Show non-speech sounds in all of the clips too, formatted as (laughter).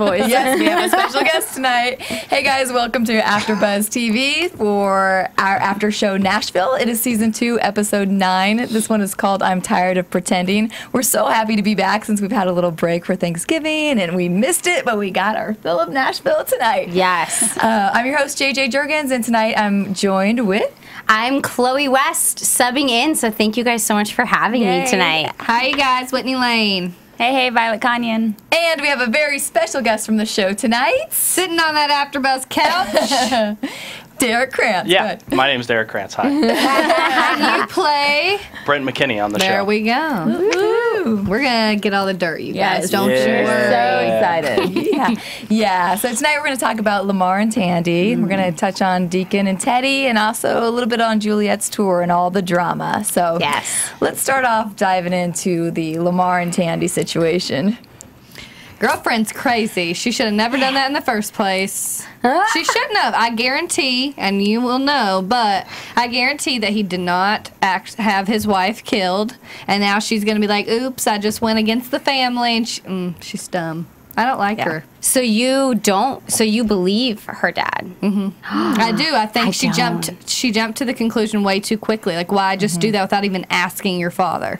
voice. yes, we have a (laughs) special guest tonight. Hey guys, welcome to AfterBuzz TV for our after show Nashville. It is season two, episode nine. This one is called "I'm Tired of Pretending." We're so happy to be back since we've had a little break for Thanksgiving and we missed it, but we got our fill of Nashville tonight. Yes. Uh, I'm your host JJ Jurgens, and tonight I'm joined with. I'm Chloe West subbing in, so thank you guys so much for having Yay. me tonight. Hi, you guys. Whitney Lane. Hey, hey, Violet Kanian. And we have a very special guest from the show tonight. Sitting on that AfterBuzz couch, (laughs) Derek Krantz. Yeah, Good. my name's Derek Krantz. Hi. (laughs) you play. Brent McKinney on the There show. There we go. Woo. We're gonna get all the dirt, you Yes. guys. Don't Yeah. you worry. So excited. (laughs) yeah. Yeah. So tonight we're going to talk about Lamar and Tandy. We're going to mm. touch on Deacon and Teddy and also a little bit on Juliette's tour and all the drama. So Yes. let's start off diving into the Lamar and Tandy situation. Girlfriend's crazy. She should have never done that in the first place. she shouldn't have. I guarantee, and you will know, but I guarantee that he did not act have his wife killed, and now she's gonna be like, "Oops, I just went against the family," and she, mm, she's dumb. I don't like her. So you don't, so you believe her dad. Mm-hmm. I do. I think I she jumped. don't. She jumped to the conclusion way too quickly. Like, why just do that without even asking your father?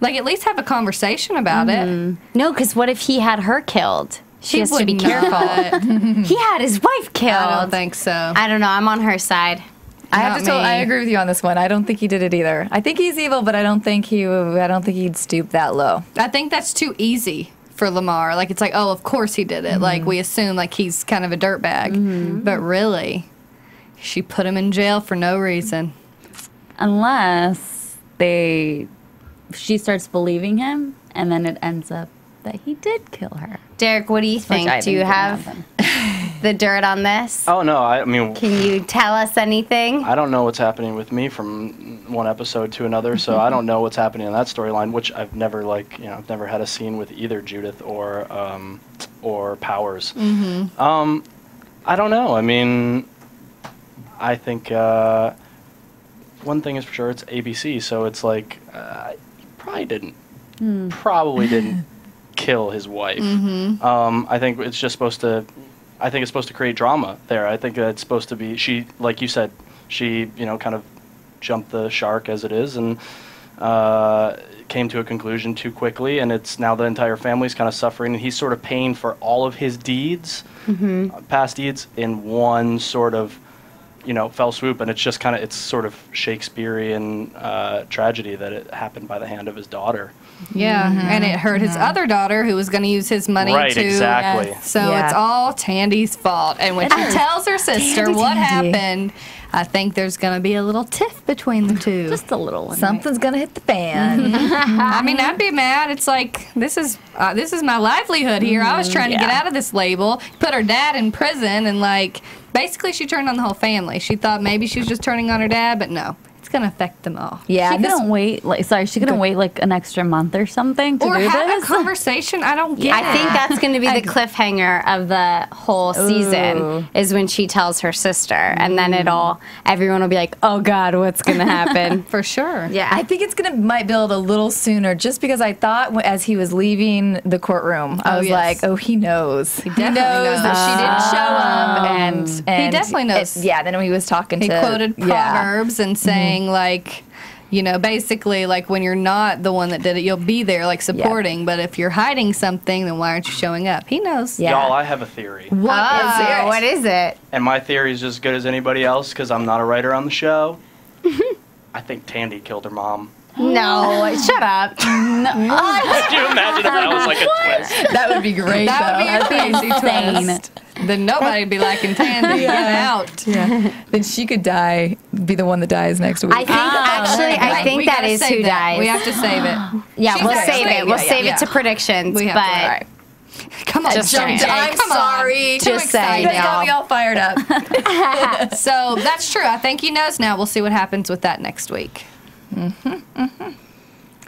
Like, at least have a conversation about it. No, because what if he had her killed? She He has to would be careful. (laughs) he had his wife killed. I don't think so. I don't know. I'm on her side. I have to tell. I agree with you on this one. I don't think he did it either. I think he's evil, but I don't think he I don't think he'd stoop that low. I think that's too easy for Lamar. Like it's like, oh, of course he did it. Mm-hmm. Like we assume like he's kind of a dirtbag, mm-hmm. but really, she put him in jail for no reason. Unless they, she starts believing him, and then it ends up that he did kill her. Derek, what do you think? Do you have (laughs) the dirt on this? oh no, I, I mean, Can you tell us anything? I don't know what's happening with me from one episode to another, so I don't know what's happening in that storyline. Which I've never like, you know, I've never had a scene with either Judith or um, or Powers. Um, I don't know. I mean, I think uh, one thing is for sure, it's ABC, so it's like uh, he probably didn't, probably didn't (laughs) kill his wife. Um, I think it's just supposed to. I think it's supposed to create drama there. I think it's supposed to be she, like you said, she you know kind of jumped the shark as it is and uh, came to a conclusion too quickly, and it's now the entire family's kind of suffering, and he's sort of paying for all of his deeds, uh, past deeds, in one sort of you know fell swoop, and it's just kind of it's sort of Shakespearean uh, tragedy that it happened by the hand of his daughter. Yeah, and it hurt his other daughter who was going to use his money Right, to. exactly. So Yeah. it's all Tandy's fault. And when she tells her sister Tandy, what Tandy. happened, I think there's going to be a little tiff between the two. Just a little one. right? Something's gonna hit the fan. (laughs) I mean, I'd be mad. It's like this is uh, this is my livelihood here. I was trying to get out of this label. Put her dad in prison, and like basically, she turned on the whole family. She thought maybe she was just turning on her dad, but no, it's gonna affect them all. yeah, She this- couldn't wait. Like, sorry, she couldn't wait like an extra month or something to Or do have this. a (laughs) conversation. I don't get. I think that's going to be the cliffhanger of the whole Ooh. season is when she tells her sister, and then it'll everyone will be like, "Oh God, what's going (laughs) to happen?" for sure. yeah, I think it's gonna might build a little sooner, just because I thought as he was leaving the courtroom, I Oh, was yes. like, "Oh, he knows. He, definitely knows, that she didn't show up." And, and definitely knows. it- yeah, then he was talking to He to quoted yeah. proverbs and mm-hmm. saying Mm-hmm. like, You know, basically, like when you're not the one that did it, you'll be there, like supporting. But if you're hiding something, then why aren't you showing up? He knows. Yeah. Y'all, I have a theory. What ah. is it? Oh, what is it? And my theory is as good as anybody else because I'm not a writer on the show. (laughs) I think Tandy killed her mom. No, shut up. (laughs) (laughs) Could you imagine if that was like a twist? That would be great. That would be a crazy twist. Then nobody'd be liking Tandy. (laughs) Get out. Yeah. then she could die, be the one that dies next week. I think actually, I think we that gotta is save who that. dies. We have to save it. (gasps) yeah, She's we'll actually- save it. We'll yeah, save yeah. it to predictions. We have but to. All right. Come on, Just Jump saying. Day, I'm come on. sorry. Too Just saying, excited. You guys got me all fired up. (laughs) So that's true. I think he knows now. We'll see what happens with that next week. Mm-hmm,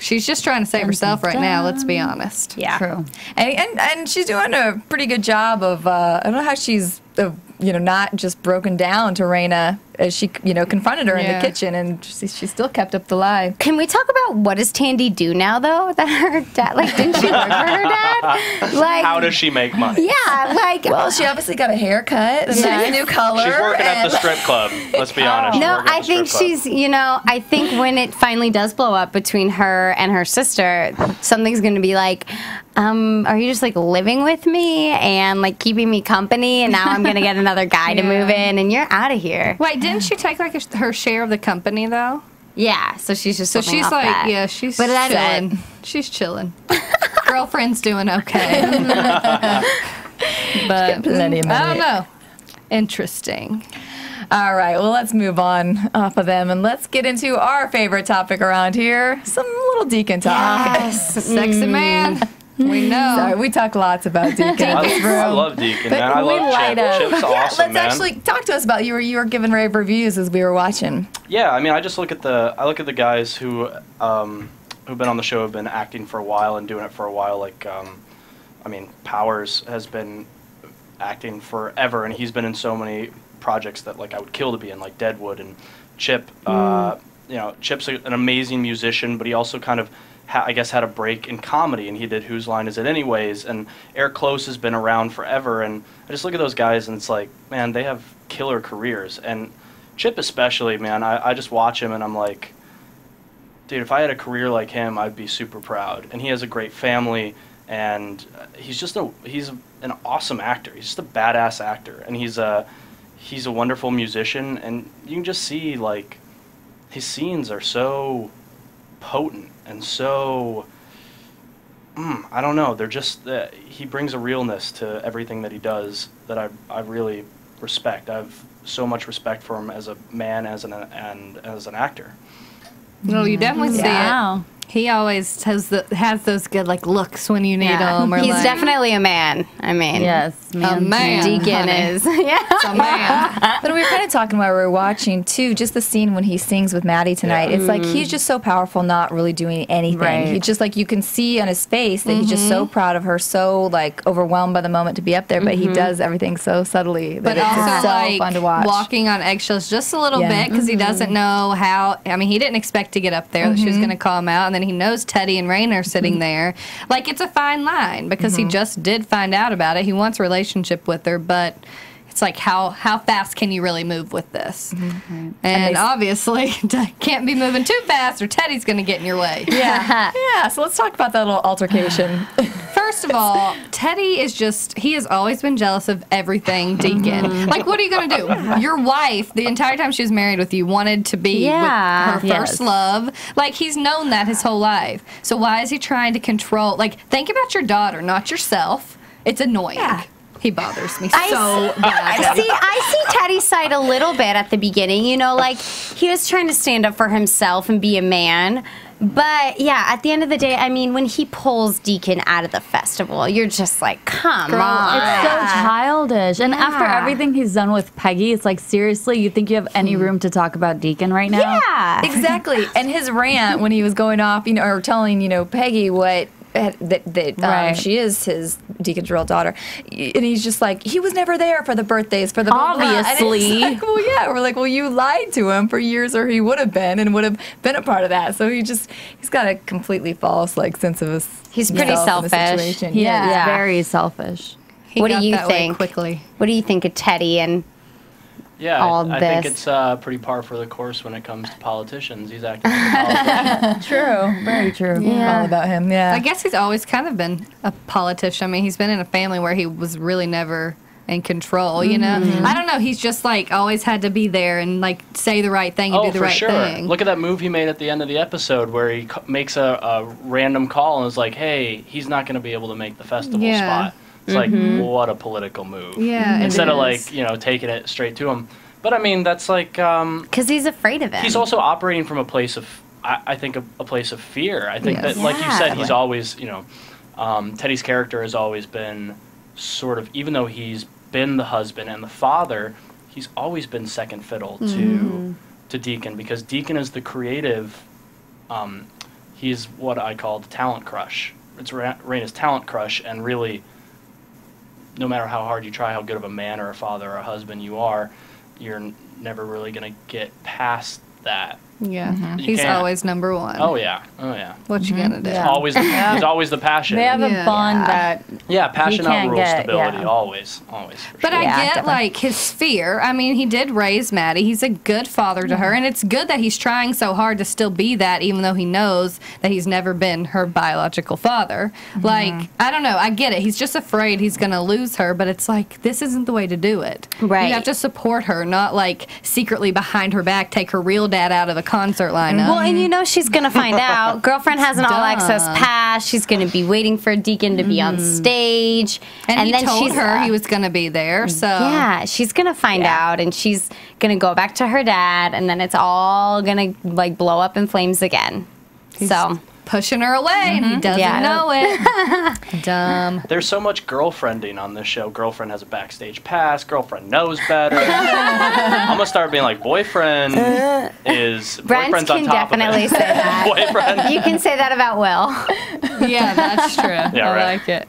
She's just trying to save herself right now. Let's be honest. yeah. True. and, and and she's doing a pretty good job of uh, I don't know how she's uh, you know not just broken down to Rayna as she you know confronted her in the kitchen and she, she still kept up the lie. Can we talk about what does Tandy do now though? That her dad like didn't she work for her dad? Like How does she make money? Yeah, like Well, she obviously got a haircut, a nice new color. She's working at the strip club. Let's be (laughs) honest. She's No, I the strip think club. she's, you know, I think when it finally does blow up between her and her sister, something's going to be like, um, are you just like living with me and like keeping me company? And now I'm going to get another guy to move (laughs) in and you're out of here. Wait, didn't she take like a, her share of the company though? Yeah, so she's just So she's like, that. yeah, she's But chilling. She's chilling. Girlfriend's doing okay. (laughs) but plenty of I don't money. know. Interesting. All right, well, let's move on off of them and let's get into our favorite topic around here some little Deacon talk. Yes. Sexy man. Mm. We (laughs) know. Sorry, we talk lots about Deacon. I, in (laughs) I love Deacon, man. I we love light Chip. up. Chip's Yeah, (laughs) awesome, let's man. actually talk to us about you were you were giving rave reviews as we were watching. Yeah, I mean, I just look at the I look at the guys who um, who've been on the show have been acting for a while and doing it for a while. Like, um, I mean, Powers has been acting forever, and he's been in so many projects that like I would kill to be in, like Deadwood and Chip. Uh, you know, Chip's a, an amazing musician, but he also kind of. I guess had a break in comedy, and he did "Whose Line Is It Anyways?" And Eric Close has been around forever, and I just look at those guys, and it's like, man, they have killer careers, and Chip especially, man, I, I just watch him and I'm like, dude, if I had a career like him, I'd be super proud. And he has a great family, and uh, he's just a he's an awesome actor. He's just a badass actor, and he's a he's a wonderful musician, and you can just see like his scenes are so potent and so. Mm, I don't know. They're just uh, he brings a realness to everything that he does that I I really respect. I have so much respect for him as a man, as an and as an actor. No, you definitely see it. Wow. He always has the has those good like looks when you need Yeah. them. Or He's like, definitely a man. I mean, Yes, man. man. Deacon honey. is. (laughs) yeah. a man. (laughs) But we were kind of talking while we were watching too, just the scene when he sings with Maddie tonight. It's like he's mm. just so powerful, not really doing anything. Right. He just like you can see on his face that he's just so mm-hmm. proud of her, so like overwhelmed by the moment to be up there. But he mm-hmm. does everything so subtly that but it's also just so like fun to watch. walking on eggshells just a little Yeah. bit because he doesn't mm-hmm. know how. I mean, he didn't expect to get up there that she was going to call him out, and then he knows Teddy and Rain are sitting mm-hmm. there. Like it's a fine line because he mm-hmm. just did find out about it. He wants a relationship with her, but. It's like how how fast can you really move with this? Mm-hmm, and, they obviously (laughs) can't be moving too fast, or Teddy's going to get in your way. yeah, (laughs) yeah. So let's talk about that little altercation. (sighs) First of all, Teddy is just, he has always been jealous of everything Deacon. Mm-hmm. Like, what are you going to do? (laughs) Your wife, the entire time she was married with you, wanted to be Yeah. with her Yes. first love. Like, he's known that his whole life. So, why is he trying to control? Like, think about your daughter, not yourself. It's annoying. Yeah. He bothers me I so bad. I (laughs) see. I see Teddy's side a little bit at the beginning. You know, like he was trying to stand up for himself and be a man. But yeah, at the end of the day, I mean, when he pulls Deacon out of the festival, you're just like, come on. It's so childish. And after everything he's done with Peggy, it's like seriously, you think you have any room to talk about Deacon right now? yeah. exactly. And his rant when he was going off, you know, or telling you know Peggy what. That, that um, Right. she is his Deacon's real daughter, and he's just like he was never there for the birthdays for the Obviously. (laughs) like, well, yeah, we're like, well, you lied to him for years, or he would have been and would have been a part of that. So he just he's got a completely false like sense of his. He's pretty himself in the selfish. situation. He yeah. is Yeah. very selfish. He What do you that way think? Quickly. What do you think of Teddy and Yeah, all I, I this. think it's uh, pretty par for the course when it comes to politicians. He's acting like a. (laughs) True. Very true. All about him, yeah. I guess he's always kind of been a politician. I mean, he's been in a family where he was really never in control, you know? Mm-hmm. I don't know. He's just like always had to be there and like say the right thing and oh, do the for right sure. thing. Look at that move he made at the end of the episode where he co- makes a, a random call and is like, "Hey, he's not going to be able to make the festival Yeah. spot." It's like, what a political move. Yeah, it Instead of like you know taking it straight to him. But I mean, that's like um, because he's afraid of it. he's also operating from a place of I, I think a, a place of fear. I think Yes. that, like you said, he's always you know um, Teddy's character has always been sort of even though he's been the husband and the father, he's always been second fiddle to to Deacon because Deacon is the creative. Um, he's what I call the talent crush. It's Ra- Rayna's talent crush, and really, no matter how hard you try, how good of a man or a father or a husband you are, you're never really gonna get past that. Yeah. Mm-hmm. You He's can't. always number one. Oh yeah, oh yeah. What you mm-hmm. gonna do? Yeah. Always, he's always the passion. They have Yeah. a bond that yeah, passion can't outrules get- stability. yeah. Always, always. But sure. I Yeah, get definitely. like his fear. I mean, he did raise Maddie. He's a good father to her, mm-hmm. and it's good that he's trying so hard to still be that, even though he knows that he's never been her biological father. Like, I don't know. I get it. He's just afraid he's gonna lose her, but it's like this isn't the way to do it. Right. You have to support her, not like secretly behind her back take her real dad out of the concert lineup. Well, and you know she's gonna find (laughs) out. Girlfriend has an all access pass. She's gonna be waiting for Deacon to be on mm. stage, and, he then told she's her he was gonna be there. So Yeah, she's gonna find out, and she's gonna go back to her dad, and then it's all gonna like blow up in flames again. so pushing her away, and he mm-hmm. doesn't Yeah. know it. (laughs) Dumb. There's so much girlfriending on this show. Girlfriend has a backstage pass. Girlfriend knows better. (laughs) I'm gonna start being like, boyfriend uh, is Brent boyfriend's on can top definitely of it. say that. (laughs) boyfriend. you can say that about Will. Yeah, that's true. Yeah, I right. like it.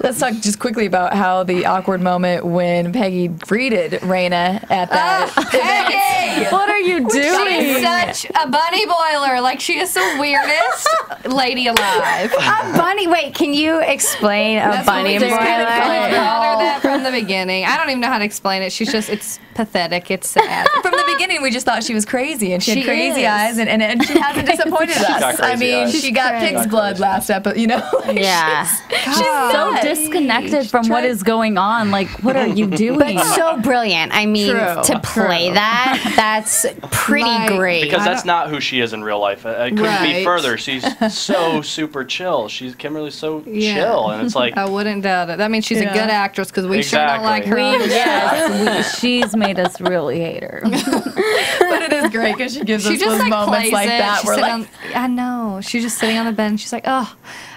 Let's talk just quickly about how the awkward moment when Peggy greeted Rayna at that oh, Peggy! What are you doing? She's such a bunny boiler. Like she is the weirdest lady alive. a bunny. Wait, can you explain a That's what bunny we just boiler? kinda called her oh. that from the beginning. I don't even know how to explain it. She's just it's pathetic. It's sad. From the beginning, we just thought she was crazy and she, She had crazy is. eyes, and, and, and she hasn't (laughs) disappointed us. I mean, eyes. she got crazy. pig's Got blood crazy. last episode, you know? (laughs) Like, Yeah. She's so nuts. disconnected from what is going on. Like, what are you doing? But so brilliant. I mean, True, to play that, that's pretty Like- great. Because that's not who she is in real life. It couldn't be further. She's so (laughs) super chill. She's Kimberly's so Yeah. chill, and it's like I wouldn't doubt it. That means she's Yeah. a good actress because we sure don't like her. Exactly. on the show. yes, we, she's made us really hate her. (laughs) but it is great because she gives She us just those like moments like it. that. She's We're like, on, I know. She's just sitting on the bed and she's like, oh,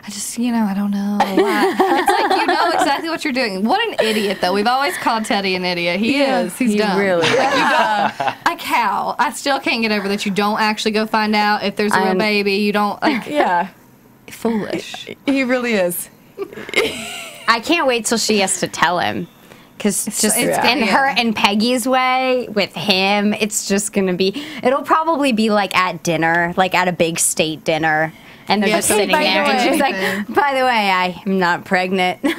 I just, you know, I don't know. Why. it's like you know exactly what you're doing. What an idiot, though. We've always called Teddy an idiot. He is. He's he dumb. really is. Like, you don't, like how? I still can't get over that you don't actually go find out if there's a real I'm- baby. You don't like (laughs) yeah, foolish. he really is. I can't wait till she has to tell him. Because just it's in gonna- her and Peggy's way with him, it's just gonna be. It'll probably be like at dinner, like at a big state dinner, and they're Yeah, just sitting there, the and she's like, (laughs) "By the way, I am not pregnant." (laughs) and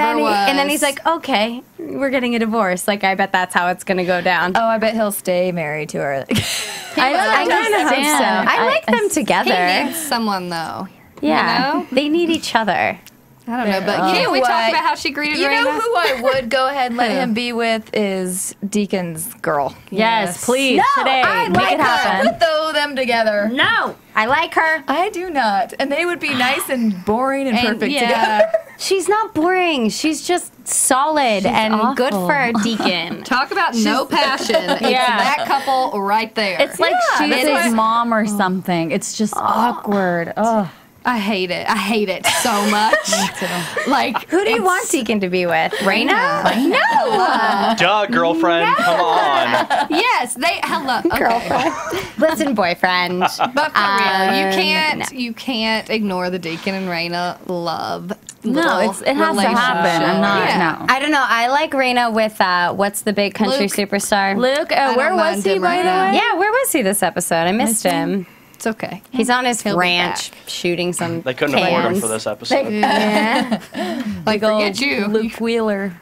then, he, and then he's like, "Okay, we're getting a divorce." Like, I bet that's how it's gonna go down. Oh, I bet he'll stay married to her. (laughs) I, I kind of hope so. I I- like them together. He needs someone though. yeah, know? they need each other. I don't know, but You can't know we talk what? about how she greeted You know who I would go ahead and let (laughs) him be with is Deacon's girl. Yes, please No, today I make like it her. Put though them together. No, I like her. I do not, and they would be (gasps) nice and boring and, And, perfect yeah. together. (laughs) She's not boring. She's just solid and good for a (laughs) deacon. Talk about no passion. It's Yeah. that couple right there. It's like Yeah, she's his mom or something. It's just awkward. Oh, I hate it. I hate it so (laughs) much. like Who do you want Deacon to be with? Rayna? No. duh, girlfriend. Come on. yes, they hello. Okay. Listen, boyfriend. But for real, you Um, can't you can't ignore the Deacon and Rayna love. no, it's, it has to happen. I'm not, Yeah. no. I don't know. I like Rayna with uh, what's the big country Luke. superstar? Luke, uh, where was he, by right the now. way? Yeah, where was he this episode? I missed him. It's okay. He's on his He'll ranch shooting some. They couldn't afford him for this episode. Yeah. (laughs) like Old forget you. Luke Wheeler.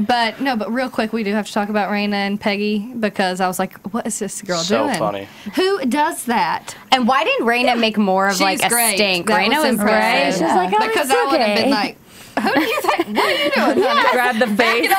But no, but real quick, we do have to talk about Rayna and Peggy because I was like, what is this girl So doing? funny. Who does that? And why didn't Rayna make more of She's like a great. stink? That Rayna was was impressive. great. She's like, oh, because it's I would have been like, who do you think? What are you doing? (laughs) honey? Grab the face. (laughs)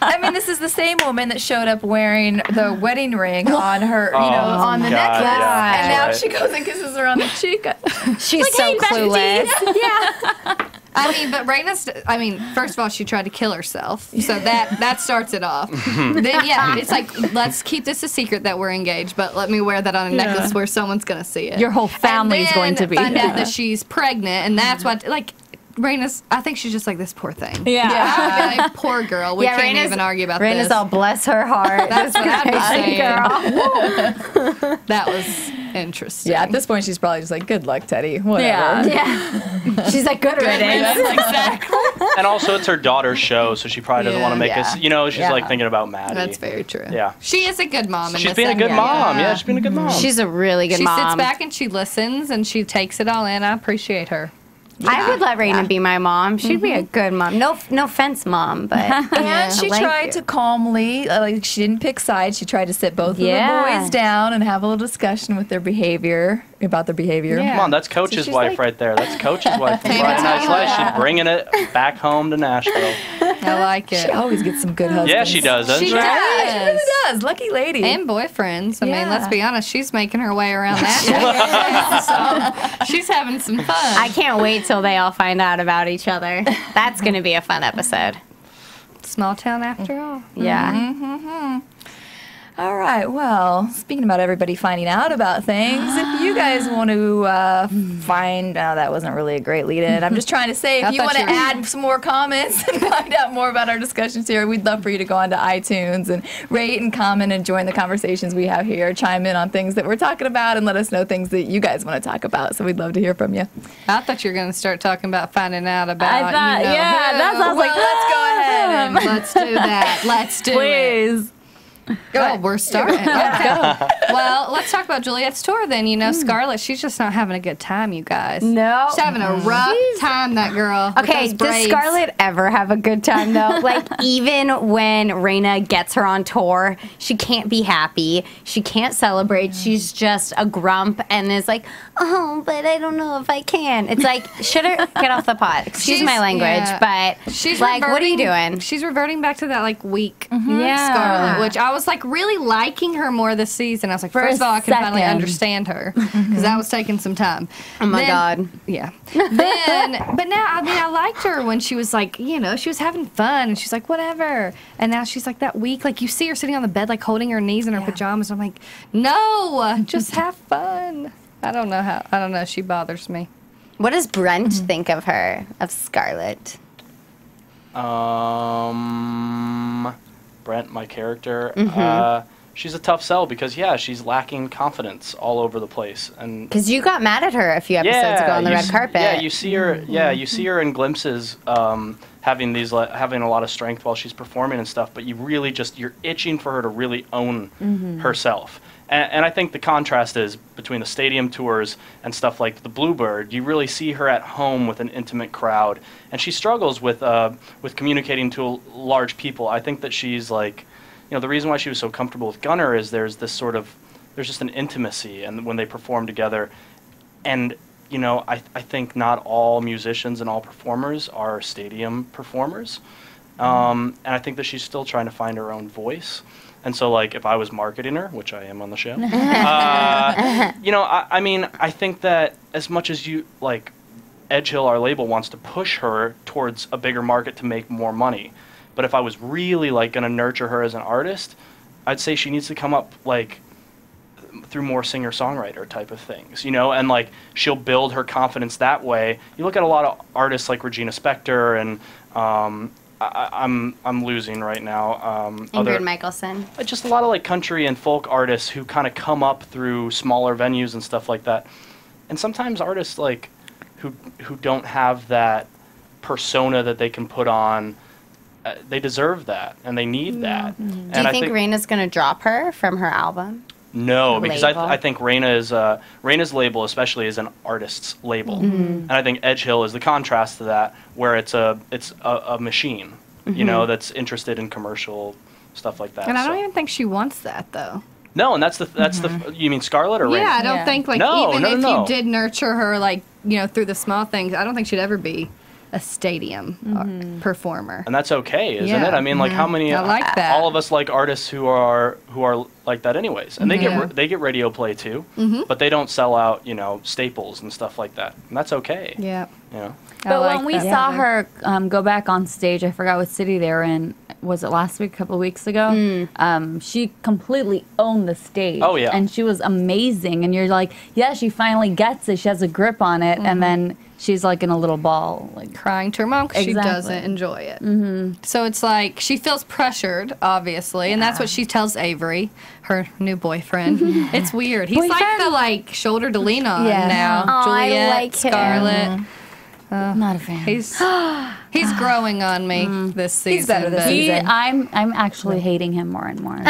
I mean, this is the same woman that showed up wearing the wedding ring on her, you know, Oh, on the God, necklace, yeah, and now right. she goes and kisses her on the cheek. (laughs) She's like, so clueless. Yeah. I mean, but Rayna's. I mean, first of all, she tried to kill herself, so that that starts it off. then yeah, it's like let's keep this a secret that we're engaged, but let me wear that on a necklace where someone's gonna see it. Your whole family And is going to be. Find out that she's pregnant, and that's mm-hmm. what like. Rayna's. I think she's just like this poor thing. Yeah. (laughs) Like, poor girl. We yeah, can't Rayna's, even argue about Rayna's this. all bless her heart. (laughs) That's what I'd be saying. girl. (laughs) That was interesting. Yeah, at this point, she's probably just like, "Good luck, Teddy." Whatever. Yeah. Yeah. She's like good riddance. exactly. And also, it's her daughter's show, so she probably doesn't want to make Yeah. us. You know, she's Yeah. like thinking about Maddie. That's very true. Yeah. She is a good mom. In She's this being a good episode. mom. Yeah, she's been a good mm-hmm. mom. She's a really good she mom. She sits back and she listens and she takes it all in. I appreciate her. I would let Rayna be my mom. She'd be a good mom. No, no offense, mom, but (laughs) And she like tried you. to calmly, uh, like she didn't pick sides. She tried to sit both Yeah. of the boys down and have a little discussion with their behavior about their behavior. Yeah. Come on, that's Coach's she's wife like- right there. That's Coach's wife from Hey, Friday Night Lights. She's bringing it back home to Nashville. I (laughs) like it. She always gets some good husbands. Yeah, she does, doesn't She she? does. She really does. Lucky lady. And boyfriends. I mean, let's be honest. She's making her way around that. (laughs) (laughs) so she's having some fun. I can't wait till they all find out about each other. That's going to be a fun episode. Small town after all. Yeah. Mm-hmm, mm-hmm. All right. Well, speaking about everybody finding out about things, if you guys want to uh, find, uh, that wasn't really a great lead in. I'm just trying to say, if (laughs) you want to add some more comments and (laughs) find out more about our discussions here, we'd love for you to go onto iTunes and rate and comment and join the conversations we have here. Chime in on things that we're talking about and let us know things that you guys want to talk about. So we'd love to hear from you. I thought you were going to start talking about finding out about. I thought, you know, yeah, who. that's I was like, let's go (laughs) ahead and let's do that. Let's do it. Please. Oh, we're starting. Okay. (laughs) well, let's talk about Juliette's tour then. You know, hmm. Scarlett, she's just not having a good time, you guys. No. She's having a rough time, that girl. Okay, does. Scarlett ever have a good time though? (laughs) like even when Rayna gets her on tour, she can't be happy. She can't celebrate. She's just a grump and is like, "Oh, but I don't know if I can." It's like, should her get off the pot? Excuse She's- my language, yeah. but She's like, what are you doing? She's reverting back to that like weak mm-hmm. Yeah. Scarlett, which I was like really liking her more this season. I was like, For first a of all, I can finally understand her because that was taking some time. Oh my Then- God. Yeah. Then, but now I mean, I liked her when she was like, you know, she was having fun and she's like, whatever. And now she's like that weak. Like you see her sitting on the bed, like holding her knees in her pajamas. I'm like, no, just (laughs) have fun. I don't know how. I don't know. She bothers me. What does Brent think of her, of Scarlett? Um, Brent, my character, Mm-hmm. uh, she's a tough sell because yeah, she's lacking confidence all over the place, and Because you got mad at her a few episodes ago on the red s- carpet. Yeah, you see her. Yeah, you see her in glimpses, um, having these le- having a lot of strength while she's performing and stuff. But you really just you're itching for her to really own herself. And, and I think the contrast is between the stadium tours and stuff like the Bluebird. You really see her at home with an intimate crowd, and she struggles with uh, with communicating to large people. I think that she's like, you know, the reason why she was so comfortable with Gunnar is there's this sort of there's just an intimacy, and when they perform together, and you know, I, I think not all musicians and all performers are stadium performers. Um, and I think that she's still trying to find her own voice. And so, like, if I was marketing her, which I am on the show, (laughs) uh, you know, I, I mean, I think that as much as you, like, Edge Hill, our label, wants to push her towards a bigger market to make more money. But if I was really, like, going to nurture her as an artist, I'd say she needs to come up, like, through more singer songwriter type of things, you know, and like she'll build her confidence that way. You look at a lot of artists like Regina Spektor and um, I, I- I'm I'm losing right now. Um, Ingrid other- Michaelson. uh, just a lot of like country and folk artists who kind of come up through smaller venues and stuff like that. And sometimes artists like who who don't have that persona that they can put on, uh, they deserve that and they need that. Do And you think, think, Rayna's going to drop her from her album? No, a because I, label? I think Rayna is uh, Rayna's label especially is an artist's label, Mm-hmm. and I think Edge Hill is the contrast to that, where it's a it's a, a machine, you know, that's interested in commercial stuff like that. Mm-hmm. And I don't so- even think she wants that though. No, and that's the that's the you mean Scarlett or Mm-hmm. Yeah, I don't Yeah. think like No, even no, if no. you did nurture her like you know through the small things, I don't think she'd ever be a stadium uh, performer. And that's okay, isn't Yeah. it? I mean, like how many? I like that. All of us like artists who are who are like that, anyways, and they Yeah. get ra- they get radio play too, but they don't sell out, you know, staples and stuff like that, and that's okay. Yeah. You know, But like when we that. saw her um, go back on stage, I forgot what city they were in. Was it last week, a couple of weeks ago? Um, she completely owned the stage. Oh, yeah. and she was amazing. And you're like, yeah, she finally gets it. She has a grip on it, and then she's like in a little ball. Like, crying to her mom because she doesn't enjoy it. Mm-hmm. So it's like she feels pressured, obviously, and that's what she tells Avery, her new boyfriend. (laughs) it's weird. He's like the like shoulder to lean on Yeah. now. Aw, I Juliette, like him. Scarlett. not a fan. He's (gasps) he's growing on me mm. this season. He's better this He, season. I'm I'm actually hating him more and more. (laughs)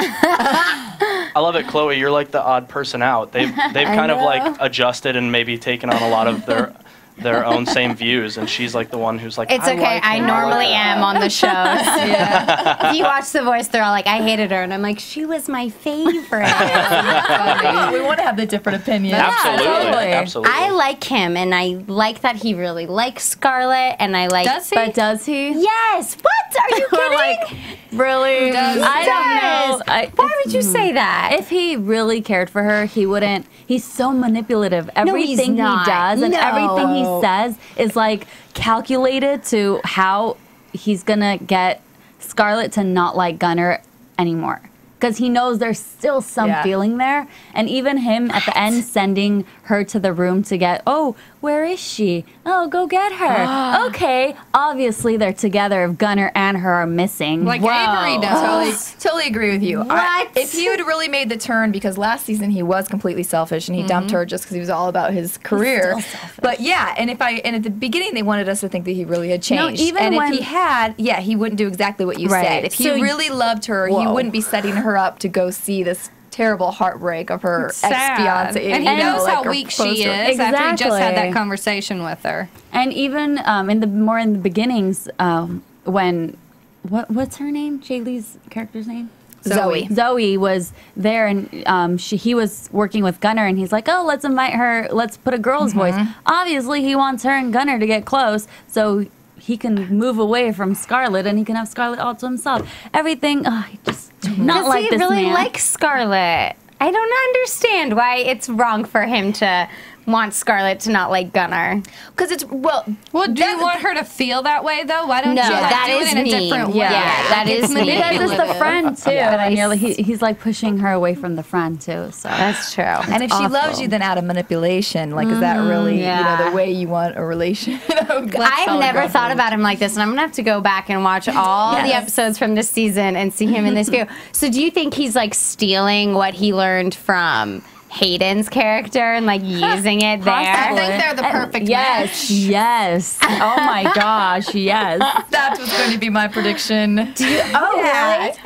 I love it, Chloe. You're like the odd person out. They've they've (laughs) kind of like adjusted and maybe taken on a lot of their (laughs) their own same views, and she's like the one who's like, It's I okay. like I him, normally like am on the show. (laughs) yeah. if you watch The Voice, they're all like, I hated her. And I'm like, she was my favorite. (laughs) we want to have the different opinions. Absolutely, totally. absolutely. I like him, and I like that he really likes Scarlett, and I like. Does he? but does he? Yes. What? Are you (laughs) kidding? like, really? does. I don't know. I, Why would you say that? if he really cared for her, he wouldn't. He's so manipulative. he's Everything he does and No. everything he says is like calculated to how he's gonna get Scarlett to not like Gunnar anymore. Because he knows there's still some Yeah. feeling there. And even him at the end sending her to the room to get, oh, where is she? Oh, go get her. (gasps) okay. Obviously, they're together if Gunnar and her are missing. Like Whoa. Avery does. Totally, (gasps) totally agree with you. I- if he had really made the turn, because last season he was completely selfish and he dumped mm-hmm. her just because he was all about his career. But yeah, and if I and at the beginning they wanted us to think that he really had changed. No, changed. even and when- if he had, yeah, he wouldn't do exactly what you Right. said. If he So- really loved her, he wouldn't be setting her up to go see this terrible heartbreak of her ex Sad. fiance. And he knows how weak she is after he just had that conversation with her. And even um, in the more in the beginnings, um, when what what's her name? Jaylee's character's name? Zoey. Zoey was there, and um, she he was working with Gunnar, and he's like, "Oh, let's invite her. Let's put a girl's voice." Obviously, he wants her and Gunnar to get close, so he can move away from Scarlett, and he can have Scarlett all to himself. Everything, oh, he just not like he this really man. like Scarlett? I don't understand why it's wrong for him to want Scarlett to not like Gunnar. Because it's well. Well, do you want her to feel that way though? Why don't No, you like, that do is it in a mean. different way? Yeah, that Like, is it's mean. because it's the friend (laughs) too, Yeah, and I you're like, he, he's like pushing her away from the friend too. So That's true. And if she loves you, then out of manipulation, like, is that really, you know, the mm, way you want a relation? (laughs) Oh, I've never thought about him like this, and I'm gonna have to go back and watch (laughs) all the episodes from this season and see him in this view. So, do you think he's like stealing what he learned from Hayden's character and like (laughs) using it there? I think they're the perfect yes, match. yes. Oh my (laughs) gosh, yes. That's what's going to be my prediction. Do you, oh, Yeah. really?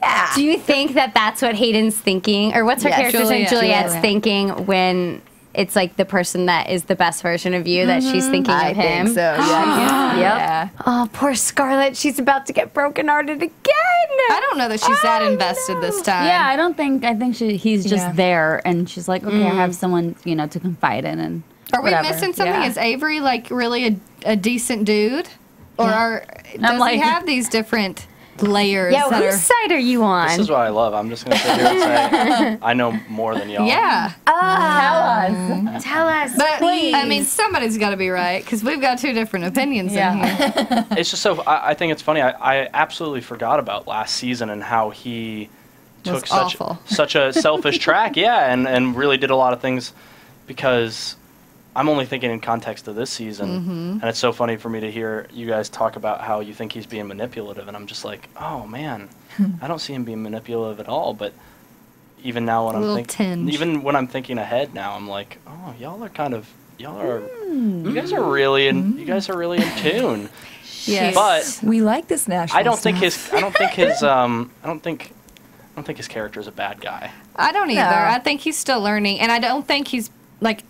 Yeah. Do you think that that's what Hayden's thinking, or what's her Yeah, character's name? Juliette. Juliette's Juliette. thinking when it's like the person that is the best version of you that she's mm-hmm. thinking I of him. think so. (gasps) Yeah. Yep. Yeah. Oh, poor Scarlett. She's about to get brokenhearted again. I don't know that she's that I invested this time. Yeah, I don't think. I think she, he's just Yeah. there, and she's like, okay, I have mm. someone, you know, to confide in, and Are we missing something? Yeah. Is Avery like really a, a decent dude, or are, does like- he have these different layers? Yeah, that whose are, side are you on? This is what I love. I'm just gonna sit here and say (laughs) I know more than y'all. yeah, Oh, tell us, but please. I mean, somebody's got to be right because we've got two different opinions in here. (laughs) It's just so. I, I think it's funny. I, I absolutely forgot about last season and how he took such awful. such a selfish track. (laughs) Yeah, and and really did a lot of things because I'm only thinking in context of this season, Mm-hmm. and it's so funny for me to hear you guys talk about how you think he's being manipulative, and I'm just like, oh man, (laughs) I don't see him being manipulative at all. But even now, when A I'm thinking, even when I'm thinking ahead now, I'm like, oh, y'all are kind of, y'all are, Hmm. you guys are really in, you guys are really in tune. (laughs) Yes. But We like this national. I don't think his. I don't think his. Um. I don't think. I don't think his character is a bad guy. I don't either. No. I think he's still learning, and I don't think he's like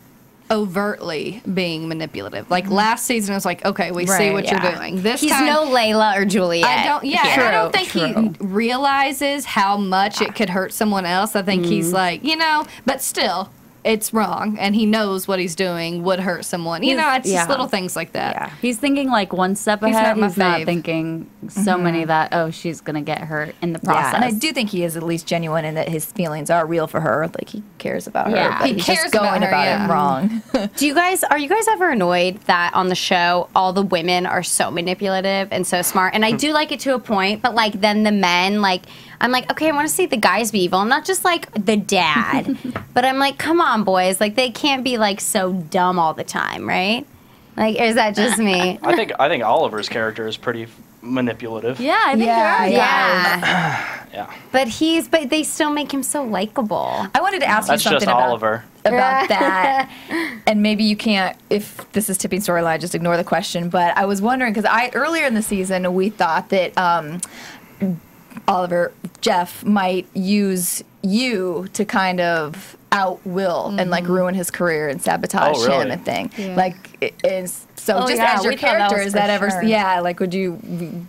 overtly being manipulative. Like last season, it was like, okay, we see what yeah. you're doing. This He's time, no Layla or Juliette. I don't. Yeah, and I don't True, think he realizes how much it could hurt someone else. I think Mm. he's like, you know, but still, it's wrong, and he knows what he's doing would hurt someone. You He's- know, it's just little things like that. Yeah, he's thinking like one step He's ahead. not my He's not thinking so mm-hmm. many that oh she's gonna get hurt in the process. Yeah, and I do think he is at least genuine in that his feelings are real for her. Like he cares about Yeah. her, but He he's cares just going about her, about, yeah. it wrong. (laughs) Do you guys are you guys ever annoyed that on the show all the women are so manipulative and so smart? And I hmm. do like it to a point, but like then the men like I'm like, okay, I want to see the guys be evil. I'm not just like the dad, (laughs) but I'm like, come on, boys, like they can't be like so dumb all the time, right? Like, is that just me? (laughs) I think I think Oliver's character is pretty manipulative. yeah, I think Yeah, you're yeah. Yeah, (clears throat) Yeah. but he's but they still make him so likable. I wanted to ask That's you something just about Oliver. about (laughs) that, and maybe you can't. If this is tipping storyline, just ignore the question. But I was wondering because I earlier in the season we thought that um, Oliver Jeff might use you to kind of out Will and like ruin his career and sabotage Oh, really? him and thing. Yeah. Like it is so Oh, just yeah, as your we thought that character was is for that ever sure. yeah like would you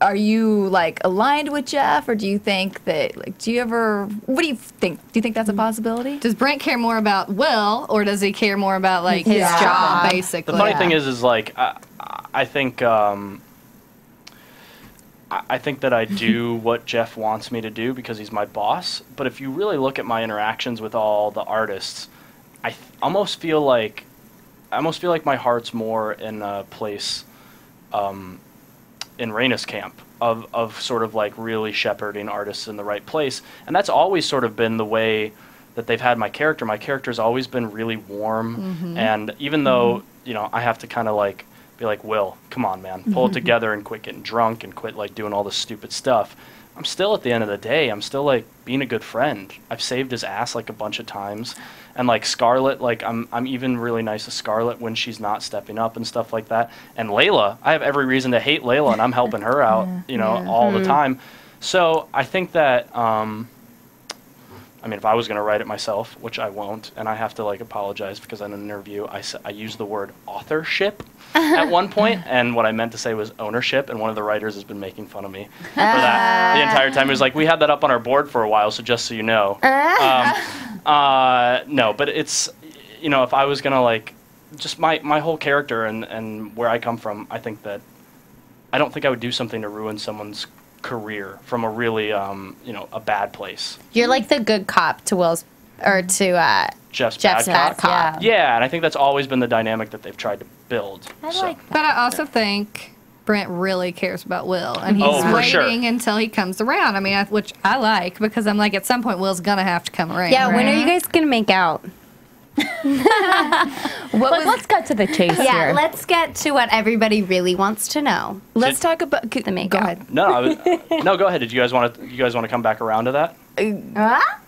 are you like aligned with Jeff or do you think that like do you ever what do you think do you think that's a possibility? Does Brent care more about Will, or does he care more about like his Yeah. job, basically? The basically? funny thing is, is like I, I think um, I think that I do (laughs) what Jeff wants me to do because he's my boss. But if you really look at my interactions with all the artists, I almost feel like I almost feel like my heart's more in a place um, in Rayna's camp of, of sort of like really shepherding artists in the right place. And that's always sort of been the way that they've had my character. My character's always been really warm. And even though, you know, I have to kind of like be like, Will, come on, man, pull it (laughs) together and quit getting drunk and quit like doing all this stupid stuff. I'm still at the end of the day, I'm still like being a good friend. I've saved his ass like a bunch of times. And like Scarlett, like I'm I'm even really nice to Scarlett when she's not stepping up and stuff like that. And Layla, I have every reason to hate Layla and I'm helping her out, (laughs) you know, all the time. So I think that um I mean, if I was going to write it myself, which I won't, and I have to like apologize because in an interview I, s- I used the word authorship at (laughs) one point, and what I meant to say was ownership, and one of the writers has been making fun of me for that the entire time. He was like, "We had that up on our board for a while, so just so you know." Um, uh, no, but it's you know, if I was gonna like just my my whole character and and where I come from, I think that I don't think I would do something to ruin someone's career from a really um, you know a bad place. You're like the good cop to Will's or to uh, Jeff's, Jeff's bad bad cop. cop. Yeah. Yeah, and I think that's always been the dynamic that they've tried to build. I so. like But I also think Brent really cares about Will, and he's Oh, waiting sure. until he comes around. I mean, I, which I like because I'm like, at some point, Will's gonna have to come around. Yeah, when are you guys gonna make out? (laughs) What But was, let's cut to the chase Yeah, here. let's get to what everybody really wants to know. let's talk about could, The Go ahead. No, I was, (laughs) no, go ahead. Did you guys want to? You guys want to come back around to that? Uh, huh?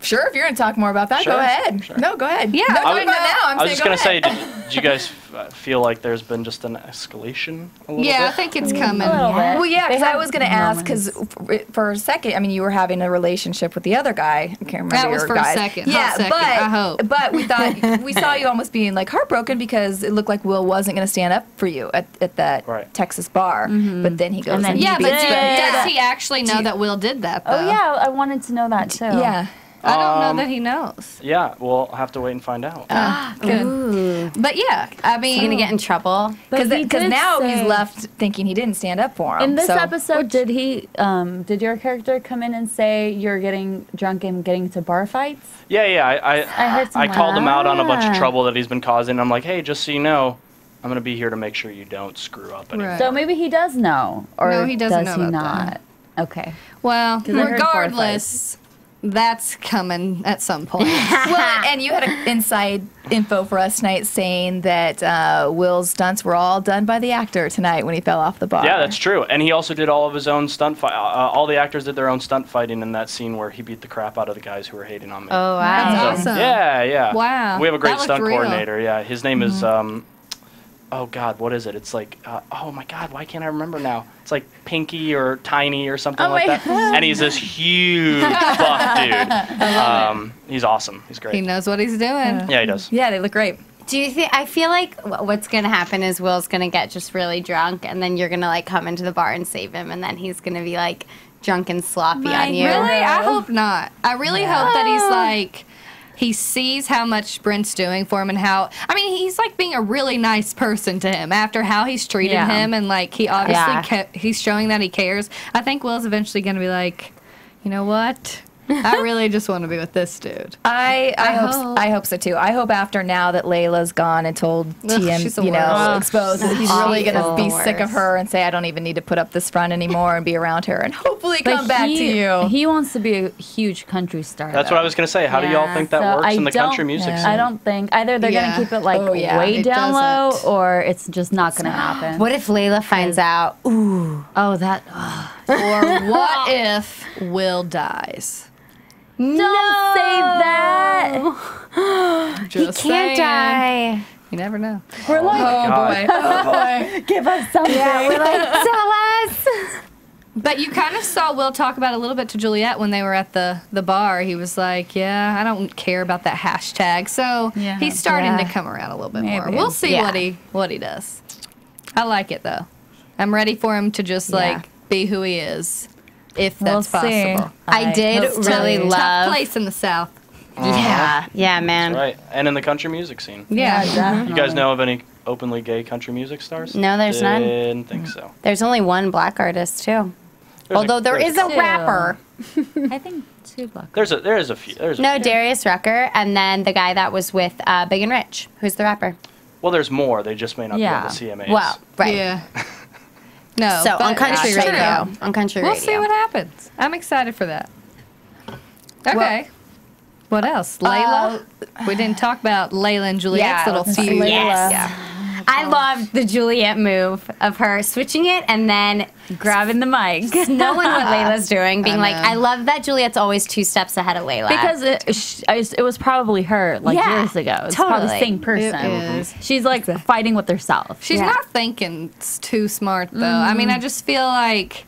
Sure, if you're going to talk more about that, Sure, go ahead. sure. No, go ahead. Yeah, no, I was- about it now. I'm I was just saying gonna say, did, did you guys f- feel like there's been just an escalation? A little Yeah, I think it's coming. A little. Well, yeah, because I was going to ask because moments. for a second, I mean, you were having a relationship with the other guy. I can't remember That was your for a second, Yeah, second, but I hope. but we thought (laughs) we saw you almost being like heartbroken because it looked like Will wasn't going to stand up for you at, at that Right. Texas bar, mm-hmm. but then he goes And then and Yeah, he but beats do, the- does he actually know that Will did that? Oh, though? Oh yeah, I wanted to know that too. Yeah. I don't Um, know that he knows. Yeah, we'll have to wait and find out. Good. But yeah, I mean, You gonna get in trouble? But Because now say- he's left thinking he didn't stand up for him. In this so- episode, did he? Um, did your character come in and say you're getting drunk and getting into bar fights? Yeah, yeah. I I, I heard I called him out on a bunch of Ah. trouble that he's been causing. I'm like, hey, just so you know, I'm gonna be here to make sure you don't screw up anymore. Right. So maybe he does know, or No, he doesn't does know he about not? Okay. well, 'Cause I heard bar regardless, that's coming at some point. (laughs) well, and you had an inside info for us tonight saying that uh, Will's stunts were all done by the actor tonight when he fell off the bar. Yeah, that's true. And he also did all of his own stunt fight. Uh, all the actors did their own stunt fighting in that scene where he beat the crap out of the guys who were hating on me. Oh That's wow. awesome. Yeah, yeah. Wow, We have a great stunt real. coordinator. Yeah, his name is um, oh God, what is it? It's like, uh, oh my God, why can't I remember now? It's like Pinky or Tiny or something Oh like my that. And he's this huge buff (laughs) dude. Um, he's awesome. He's great. He knows what he's doing. Yeah, he does. Yeah, they look great. Do you think? I feel like what's gonna happen is Will's gonna get just really drunk, and then you're gonna like come into the bar and save him, and then he's gonna be like drunk and sloppy My on you. Really? I hope not. I really hope that he's like he sees how much Brent's doing for him and how I mean he's like being a really nice person to him after how he's treated Yeah. him and like he obviously Yeah. ca- he's showing that he cares. I think Will's eventually going to be like, you know what? I really just want to be with this dude. I I, I hope, hope. I hope so too. I hope after now that Layla's gone and told (laughs) Ugh, TM, she's the you know, worst. exposed, that he's really gonna awful. be sick of her and say, I don't even need to put up this front anymore and be around her and hopefully But come back he, to you. He wants to be a huge country star. That's though. what I was gonna say. How do y'all think that So works I in the country music Yeah. scene? I don't think either they're Yeah. gonna keep it like Oh, yeah. way It down low, doesn't. or it's just not gonna happen. What if Layla finds out? Ooh, Oh, that. ugh. (laughs) Or what (laughs) if Will dies? Don't say that. (gasps) he can't saying. die. You never know. We're oh like, God. Oh, boy. (laughs) oh boy, give us something. Yeah, we're like, (laughs) tell us. But you kind of saw Will talk about it a little bit to Juliette when they were at the, the bar. He was like, "Yeah, I don't care about that hashtag." So Yeah. he's starting Yeah. to come around a little bit more. We'll see Yeah. what he what he does. I like it though. I'm ready for him to just Yeah. like be who he is, if We'll that's see. possible. I did hope so. really Tough- Tough love. place in the South. Yeah, yeah, man. Right, and in the country music scene. Yeah. You guys know of any openly gay country music stars? No, there's not none. Didn't think so. There's only one black artist too. There's Although there there's is a Two. rapper. I think two black. (laughs) There's a there's a few. There's a No, few. Darius Rucker, and then the guy that was with uh, Big and Rich, who's the rapper. Well, there's more. They just may not Yeah. be on the CMAs. Well, right. Yeah. No. So on but country it's true. radio, on country We'll radio. see what happens. I'm excited for that. Okay. what else? Uh, Layla? we didn't talk about Layla and Juliette's Yeah, little let's feud. Layla. Yes. I oh. loved the Juliette move of her switching it and then Grabbing the mic. (laughs) knowing what Layla's doing, (laughs) being I like. I love that Juliette's always two steps ahead of Layla. Because it, sh- I s- it was probably her like Yeah, years ago. It's probably the same person. It is. She's like fighting with herself. She's Yeah. not thinking s- too smart though. I mean, I mm. just feel like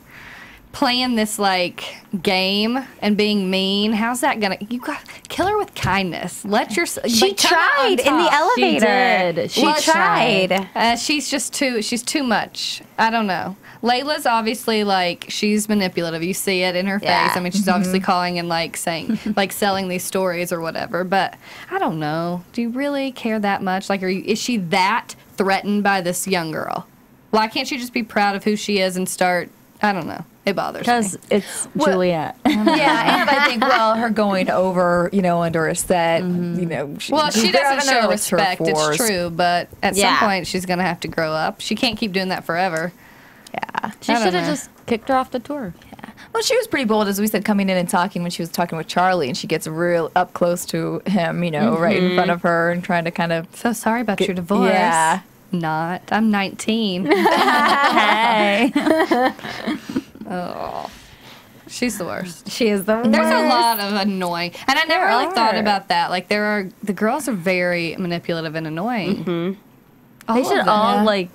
playing this like game and being mean. How's that gonna? You got kill her with kindness. Let your she tried in the elevator. did. She, She tried. Uh, she's just too. She's too much. I don't know. Layla's obviously like she's manipulative. You see it in her Yeah. face. I mean, she's obviously calling and like saying (laughs) like selling these stories or whatever. But I don't know. Do you really care that much? Like, are you? Is she that threatened by this young girl? Why can't she just be proud of who she is and start? I don't know. It bothers me. because it's Juliette. (laughs) yeah, and I think well, her (laughs) going over, you know, under a set, mm-hmm. you know, she, Well, she doesn't show their turf respect. It's true, but at Yeah. some point she's gonna have to grow up. She can't keep doing that forever. Yeah. she should have just kicked her off the tour. Yeah. Well, she was pretty bold, as we said, coming in and talking when she was talking with Charlie, and she gets real up close to him, you know, right in front mm-hmm. of her, and trying to kind of. So sorry about your divorce. Yeah. Not. I'm 19. (laughs) Hey. She's the worst. She is the worst. There's a lot of annoying, and I never There really thought about that. Like there are the girls are very manipulative and annoying. All They should them. all like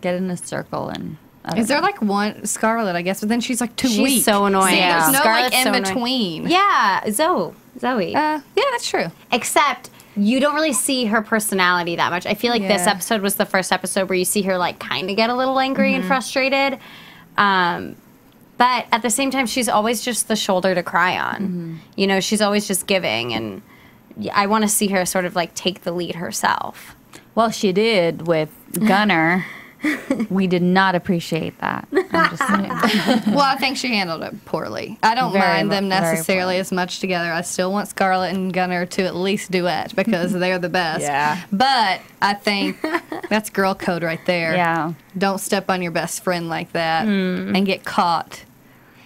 get in a circle and. Is there know. like one Scarlett? I guess, but then she's like too She's weak. so annoying. See, Yeah. there's no Scarlett's like so in annoying. between. Yeah, Zoey. Zoey. Uh, yeah, that's true. Except you don't really see her personality that much. I feel like this episode was the first episode where you see her like kind of get a little angry Mm-hmm. and frustrated. Um, but at the same time, she's always just the shoulder to cry on. Mm-hmm. You know, she's always just giving, and I want to see her sort of like take the lead herself. Well, she did with Gunnar. (laughs) we did not appreciate that. I'm just. (laughs) Well, I think she handled it poorly. I don't Very mind them necessarily as much together. I still want Scarlett and Gunnar to at least duet because they're the best. (laughs) Yeah. But I think that's girl code right there. yeah. Don't step on your best friend like that and get caught.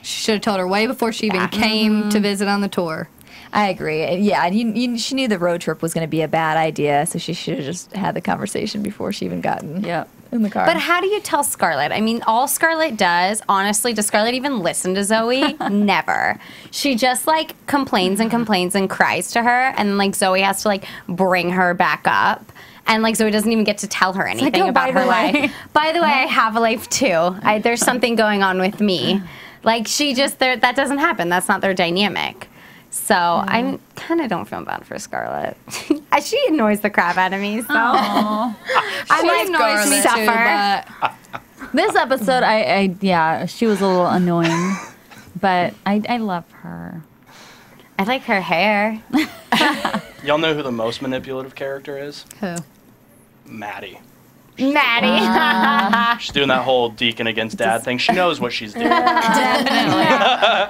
She should have told her way before she even ah, came to mm-hmm. visit on the tour. I agree. Uh, yeah, and you, you, she knew the road trip was going to be a bad idea, so she should have just had the conversation before she even got in, Yep. in the car. But how do you tell Scarlett? I mean, all Scarlett does, honestly, does Scarlett even listen to Zoey? (laughs) Never. She just like complains and complains and cries to her, and like Zoey has to like bring her back up. And like Zoey doesn't even get to tell her anything oh, about her life. By the way, I (laughs) have a life too. I, there's something going on with me. Like she just there that doesn't happen. That's not their dynamic. So mm. I kind of don't feel bad for Scarlett. (laughs) she annoys the crap out of me. So (laughs) I She like annoys me suffer. too, but This episode, I, I yeah, she was a little annoying, but I, I love her. I like her hair. (laughs) Y'all know who the most manipulative character is? who? Maddie. Maddie. Uh, (laughs) she's doing that whole deacon against dad thing. She knows what she's doing. (laughs) Definitely.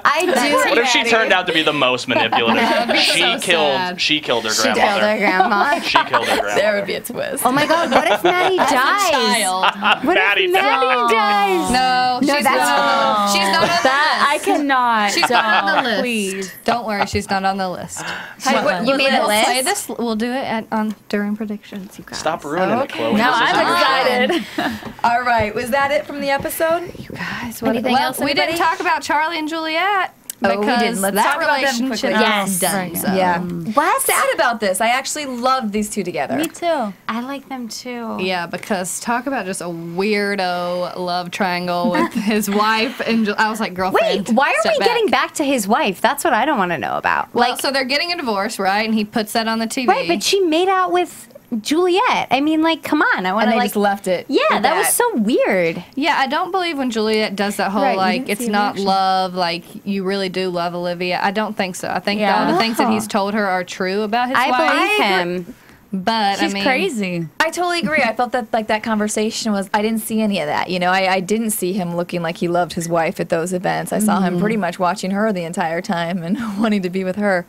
I do. What if she turned out to be the most manipulative? (laughs) she so killed. sad. She killed her She killed her grandmother. grandma. She killed her grandma. There would be a twist. Oh my god, what if Maddie dies? Child. What Maddie if Maddie dies? No, she's that's- not. She's not on the That I cannot. She's not on the list. Please. Don't worry, she's not on the list. Hey, what- you made a we'll list? play this. We'll do it at, on during predictions. You guys. Stop ruining it, Chloe. Now This is I'm great. excited. (laughs) All right, was that it from the episode? You guys, Anything well, else, we didn't talk about Charlie and Juliette Oh, we because didn't. Let's that talk about them relationship quickly. Yes. done. so. Yeah. What? Sad about this. I actually love these two together. Me too. I like them too. Yeah, because talk about just a weirdo love triangle with (laughs) his wife and I was like, girlfriend. Wait, why are we back. getting back to his wife? That's what I don't want to know about. Well, like, so they're getting a divorce, right? And he puts that on the TV. right, but she made out with Juliette. I mean, like, come on. I want and to they like. just left it. yeah, with that was so weird. Yeah, I don't believe when Juliette does that whole Right, like it's not reaction. love, like you really do love Olivia. I don't think so. I think Yeah. all the things that he's (laughs) told her are true about his I wife. believe I agree. him. but She's I mean, crazy. I totally agree. I felt that like that conversation was. I didn't see any of that. You know, I, I didn't see him looking like he loved his wife at those events. I saw him mm-hmm. pretty much watching her the entire time and (laughs) wanting to be with her.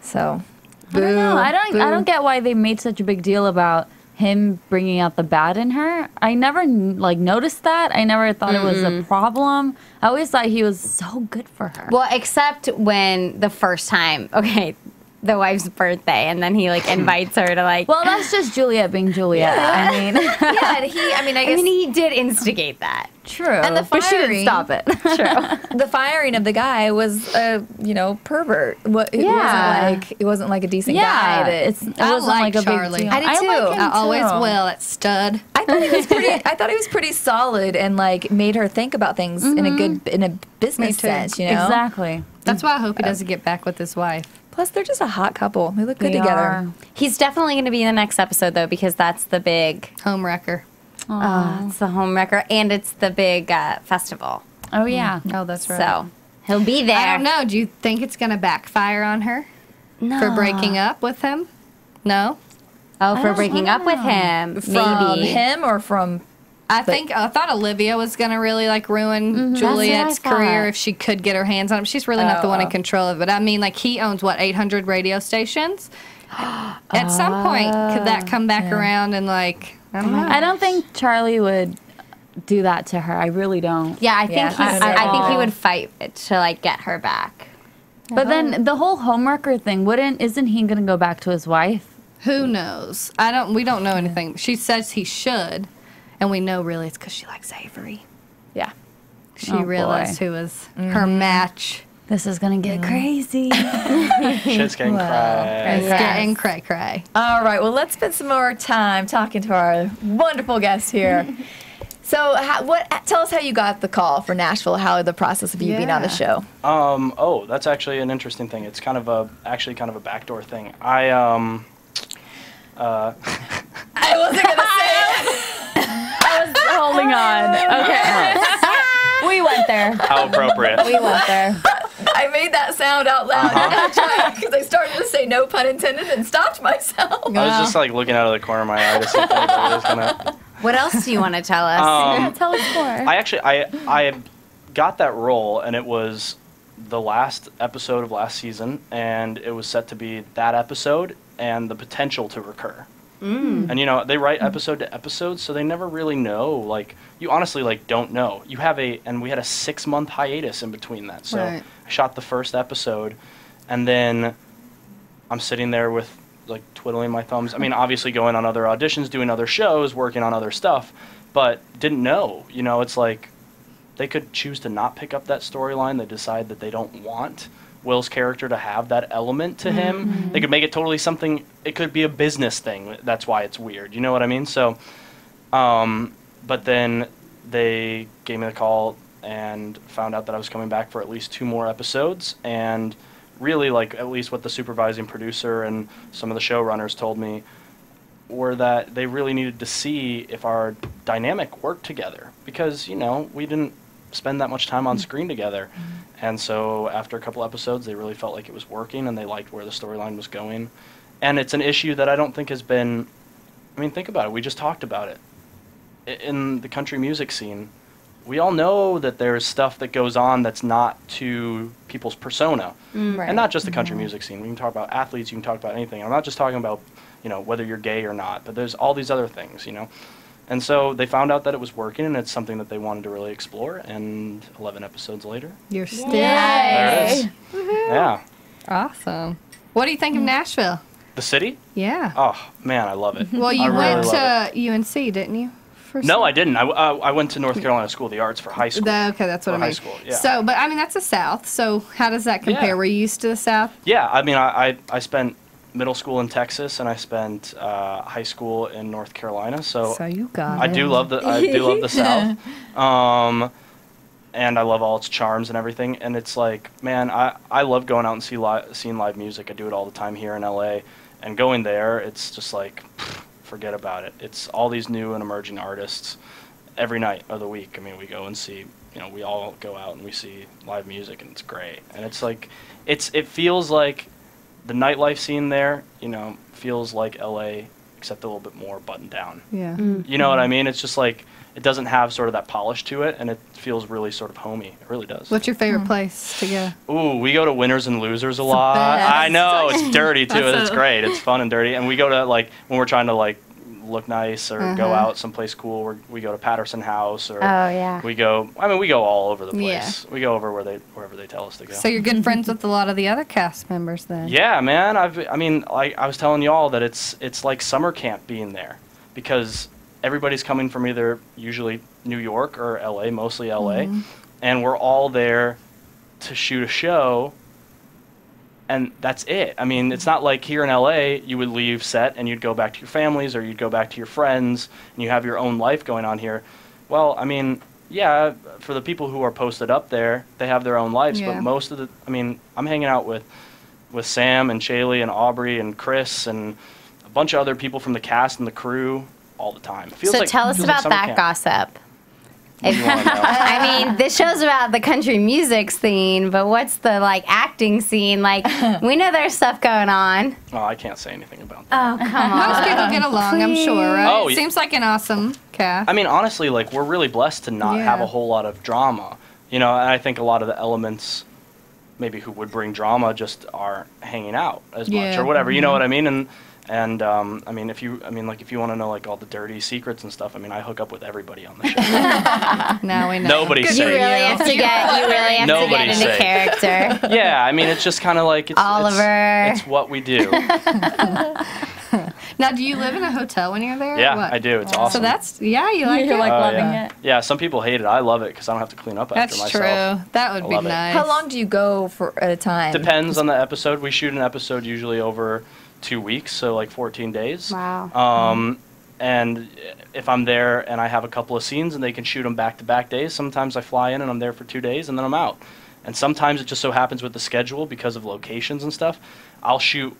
So, I don't know. I don't. I don't get why they made such a big deal about him bringing out the bad in her. I never like noticed that. I never thought it was a mm-hmm. problem. I always thought he was so good for her. Well, except when the first time, okay, the wife's birthday, and then he like hmm. invites her to like. Well, that's just Juliette being Juliette. I mean, (laughs) Yeah, and he. I mean, I guess (laughs) I mean, he did instigate that. true. And the firing, but she didn't stop it. (laughs) True the firing of the guy was a you know pervert. What it Yeah. wasn't like it wasn't like a decent yeah, guy. That, it's it I wasn't like like, a Charlie. big deal. I did too. like I always too. will. That stud. I thought he was pretty. I thought he was pretty solid and like made her think about things in a mm-hmm. good in a business sense. You know, Exactly. That's why I hope he uh, doesn't get back with his wife. Plus, they're just a hot couple. They look good They together. are. He's definitely going to be in the next episode though, because that's the big. Home wrecker. Uh, it's the home wrecker, and it's the big uh, festival. Oh yeah. Oh, that's right. So he'll be there. I don't know. Do you think it's gonna backfire on her No. for breaking up with him? No. Oh, for breaking I up with him, From maybe. him or from I think I thought Olivia was gonna really like ruin Mm-hmm. Juliette's career if she could get her hands on him. She's really not the one in Oh. control of it. But I mean, like he owns what 800 radio stations. At some point, could that come back around and like I don't know. I don't think Charlie would do that to her. I really don't. Yeah, I think Yeah, he's, I I, I think he would fight to like get her back. But then the whole homeworker thing, wouldn't isn't he gonna go back to his wife? Who knows? I don't. We don't know anything. She says he should, and we know really it's because she likes Avery. yeah. She Oh, realized boy. who was her match. This is gonna get crazy. (laughs) Shit's getting cray. It's getting cray cray. All right. Well, let's spend some more time talking to our wonderful guest here. (laughs) so, how, what? Tell us how you got the call for Nashville. How the process of you being on the show. Um. Oh, that's actually an interesting thing. It's kind of a actually kind of a backdoor thing. I um. Uh, (laughs) I wasn't gonna say it. I was (laughs) holding on. Okay. (laughs) we went there. how appropriate. We went there. I made that sound out loud Uh-huh. (laughs) because I started to say no pun intended and stopped myself. I was just like looking out of the corner of my eye to see if anybody was gonna. What else do you want to tell us? Um, Tell us more. I actually I I got that role and it was the last episode of last season and it was set to be that episode and the potential to recur. Mm. And you know they write episode to episode, so they never really know. Like you honestly like don't know. You have a and we had a six month hiatus in between that. So Right. I shot the first episode, and then I'm sitting there with like twiddling my thumbs. I mean, obviously going on other auditions, doing other shows, working on other stuff, but didn't know. You know, it's like they could choose to not pick up that storyline. They decide that they don't want, Will's character to have that element to him. They could make it totally something. It could be a business thing. That's why it's weird. You know what I mean? So, um, but then they gave me the call and found out that I was coming back for at least two more episodes. And really, like at least what the supervising producer and some of the showrunners told me were that they really needed to see if our dynamic worked together because you know we didn't spend that much time on mm-hmm. screen together mm-hmm. and so after a couple episodes they really felt like it was working and they liked where the storyline was going and it's an issue that i don't think has been i mean think about it we just talked about it in the country music scene we all know that there's stuff that goes on that's not to people's persona mm, Right. and not just the country mm-hmm. music scene. We can talk about athletes. You can talk about anything. I'm not just talking about, you know, whether you're gay or not, but there's all these other things, you know. And so they found out that it was working, and it's something that they wanted to really explore. And 11 episodes later, You're still there it is. Yeah, awesome. What do you think of Nashville? the city. Yeah. Oh man, I love it. (laughs) Well, you I went love to UNC, didn't you? No, some- I didn't. I, w- uh, I went to North Carolina School of the Arts for high school. The- okay, that's what For I high school, yeah. So, but I mean, that's the South. So, how does that compare? Yeah. Were you used to the South? Yeah, I mean, I, I, I spent middle school in Texas, and I spent uh, high school in North Carolina. So, so you got I do love the I do love the (laughs) South, um, and I love all its charms and everything. And it's like, man, I, I love going out and see live, seeing live music. I do it all the time here in LA, and going there, it's just like, forget about it. It's all these new and emerging artists every night of the week. I mean, we go and see, you know, we all go out and we see live music, and it's great. And it's like, it's it feels like the nightlife scene there, you know, feels like LA, except a little bit more buttoned down. Yeah. Mm. You know what I mean? It's just like it doesn't have sort of that polish to it, and it feels really sort of homey. It really does. What's your favorite mm. place to go? Ooh, we go to winners and losers a lot. I know it's (laughs) dirty too. It's great. It's fun and dirty. And we go to like when we're trying to like look nice or go Uh-huh. out someplace cool. We're, we go to Patterson House or Oh, yeah. we go. I mean, we go all over the Yeah. place. We go over where they wherever they tell us to go. So you're good friends with a lot of the other cast members then. (laughs) Yeah, man. I've I mean, like I was telling y'all that it's it's like summer camp being there because everybody's coming from either usually New York or LA, mostly LA, and we're all there to shoot a show and that's it. I mean, it's not like here in LA you would leave set and you'd go back to your families or you'd go back to your friends and you have your own life going on here. Well, I mean, yeah, for the people who are posted up there, they have their own lives, Yeah. but most of the I mean, I'm hanging out with with Sam and Chaley and Aubrey and Chris and a bunch of other people from the cast and the crew all the time. It feels So like- tell us feels like about that camp. gossip. I mean, this show's about the country music scene, but what's the like acting scene? Like, (laughs) we know there's stuff going on. oh, I can't say anything about that. Oh, come on. Most people get along, I'm sure, right? Oh, yeah. Seems like an awesome cast. I mean, honestly, like we're really blessed to not have a whole lot of drama. You know, and I think a lot of the elements, maybe who would bring drama, just aren't hanging out as much or whatever. You know mm-hmm. what I mean? And and um, I mean, if you, I mean, like if you want to know like all the dirty secrets and stuff, I mean, I hook up with everybody on the show. (laughs) now we know. Nobody Good say You really you. have to get. You really have Nobody to get into say. character. (laughs) yeah, I mean, it's just kind of like it's, Oliver. It's, it's what we do. (laughs) Now, do you live in a hotel when you're there? Yeah, what? I do. It's So awesome. So that's yeah, you like You're it. like Oh, loving yeah. it. Yeah, some people hate it. I love it because I don't have to clean up after That's myself. true. That would I be love it. nice. How long do you go for at a time? Depends on the episode. We shoot an episode usually over two weeks, so like 14 days. Wow. Um, and if I'm there and I have a couple of scenes and they can shoot them back to back days, sometimes I fly in and I'm there for two days and then I'm out. And sometimes it just so happens with the schedule because of locations and stuff, I'll shoot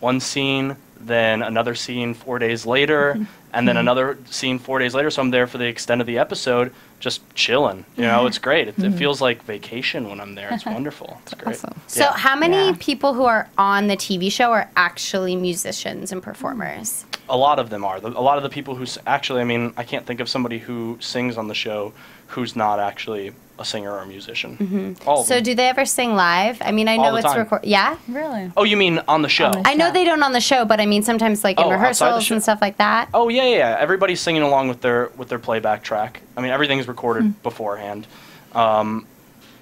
one scene, then another scene four days later, (laughs) and then mm-hmm. another scene four days later. So I'm there for the extent of the episode, just chilling. You know, it's mm-hmm. great. It, it mm-hmm. feels like vacation when I'm there. It's (laughs) wonderful. It's great. Awesome. So, Yeah. how many Yeah. people who are on the TV show are actually musicians and performers? A lot of them are. The- A lot of the people who s- actually, I mean, I can't think of somebody who sings on the show who's not actually a singer or a musician. All of So, them. do they ever sing live? I mean, I know it's time. recorded. Yeah. Really? oh, you mean on the show? the I know they don't on the show, but I mean sometimes like in Oh, rehearsals and stuff like that. Oh yeah, yeah, yeah. Everybody's singing along with their with their playback track. I mean, everything's recorded beforehand. Um,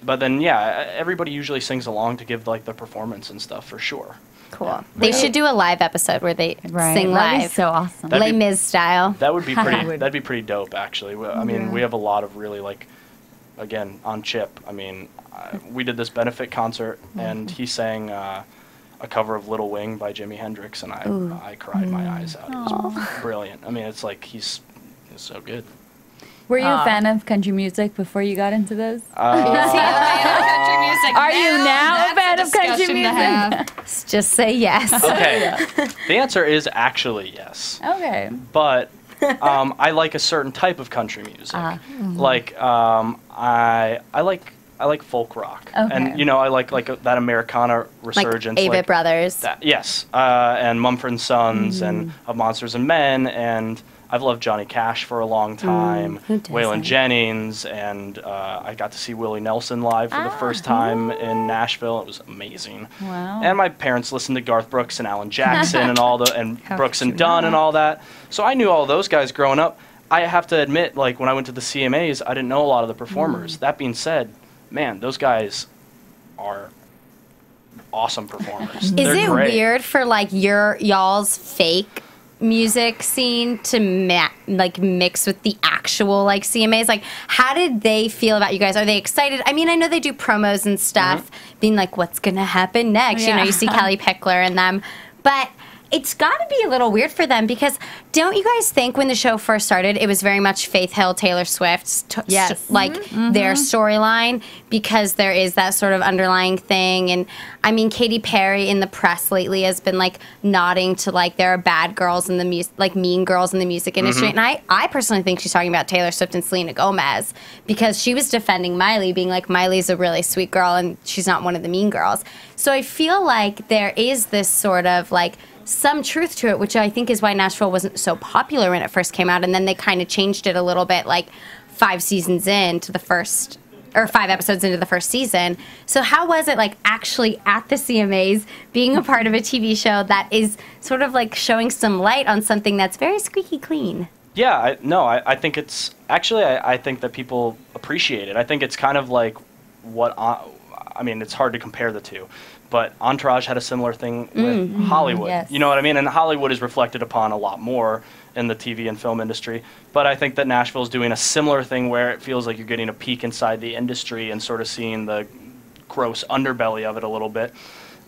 but then yeah, everybody usually sings along to give like the performance and stuff for sure. Cool. They should do a live episode where they Right. sing That'd be live, so awesome. That'd Les be- Mis style. That would be pretty. (laughs) That'd be pretty dope, actually. I mean, Yeah. we have a lot of really like again on Chip. I mean, I, we did this benefit concert, mm-hmm. and he sang uh, a cover of Little Wing by Jimi Hendrix, and I I cried my eyes out. It was brilliant. I mean, it's like he's, he's so good. Were you Aw. a fan of country music before you got into this? Uh, (laughs) country music. Are you now a that's fan of country music? (laughs) Just say yes. Okay, (laughs) the answer is actually yes. Okay. but um, I like a certain type of country music. Like um, I I like I like folk rock, Okay. and you know I like like uh, that Americana like resurgence. Avett like Brothers. that, yes, uh, and Mumford and Sons, and mm. of Monsters and Men, and I've loved Johnny Cash for a long mm, time. who Waylon? Jennings, and uh, I got to see Willie Nelson live for the ah, first time in oh. Nashville. It was amazing. Wow. And my parents listened to Garth Brooks and Alan Jackson and all the and (laughs) How Brooks and Dunn and all that. So I knew all those guys growing up. I have to admit, like when I went to the CMAs, I didn't know a lot of the performers. Mm. That being said, man, those guys are awesome performers. (laughs) Is They're it great. weird for like your y'all's fake music scene to ma- like mix with the actual like CMAs? Like, how did they feel about you guys? Are they excited? I mean, I know they do promos and stuff, mm-hmm. being like, "What's gonna happen next?" You know, you see Kellie (laughs) Pickler and them, but. It's got to be a little weird for them because don't you guys think when the show first started, it was very much Faith Hill, Taylor Swift's t- Yes. st- like mm-hmm. their mm-hmm. storyline because there is that sort of underlying thing. And I mean, Katy Perry in the press lately has been like nodding to like there are bad girls in the music, like mean girls in the music mm-hmm. industry. And I, I personally think she's talking about Taylor Swift and Selena Gomez because she was defending Miley, being like Miley's a really sweet girl and she's not one of the mean girls. So I feel like there is this sort of like some truth to it, which I think is why Nashville wasn't so popular when it first came out, and then they kind of changed it a little bit, like five seasons into the first, or five episodes into the first season. So how was it like actually at the CMAs being a part of a TV show that is sort of like showing some light on something that's very squeaky clean? Yeah, I, no, I, I think it's actually I, I think that people appreciate it. I think it's kind of like what I, I mean. It's hard to compare the two, but Entourage had a similar thing with mm. mm-hmm. Hollywood. yes. You know what I mean? And Hollywood is reflected upon a lot more in the TV and film industry. But I think that Nashville is doing a similar thing where it feels like you're getting a peek inside the industry and sort of seeing the gross underbelly of it a little bit.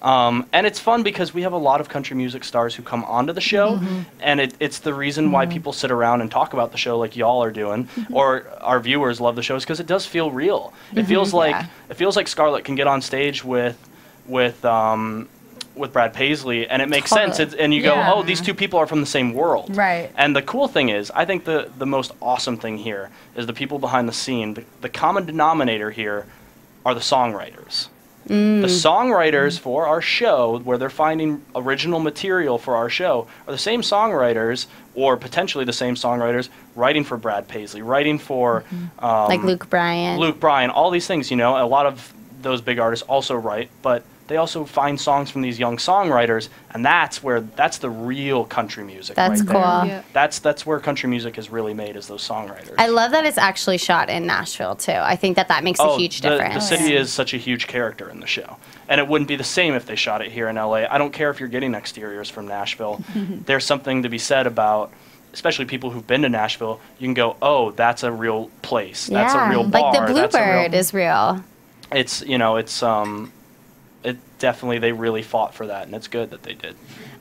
Um, and it's fun because we have a lot of country music stars who come onto the show, mm-hmm. and it, it's the reason why mm-hmm. people sit around and talk about the show like y'all are doing, or our viewers love the shows because it does feel real. It feels like Yeah. it feels like Scarlett can get on stage with with um, with Brad Paisley, and it makes sense. It's, and you Yeah. go, oh, these two people are from the same world, Right. and the cool thing is, I think the, the most awesome thing here is the people behind the scene. The, the common denominator here are the songwriters. Mm. The songwriters for our show, where they're finding original material for our show, are the same songwriters, or potentially the same songwriters, writing for Brad Paisley, writing for um, like Luke Bryan. Luke Bryan, all these things. You know, a lot of those big artists also write, but they also find songs from these young songwriters, and that's where that's the real country music. That's right cool. There. Yeah. That's that's where country music is really made is those songwriters. I love that it's actually shot in Nashville too. I think that that makes a huge Oh, the, difference. The city is such a huge character in the show. And it wouldn't be the same if they shot it here in LA. I don't care if you're getting exteriors from Nashville. (laughs) There's something to be said about especially people who've been to Nashville, you can go, "Oh, that's a real place. That's a real bar. Like the that's a real- Bluebird is real. it's you know it's um it definitely they really fought for that and it's good that they did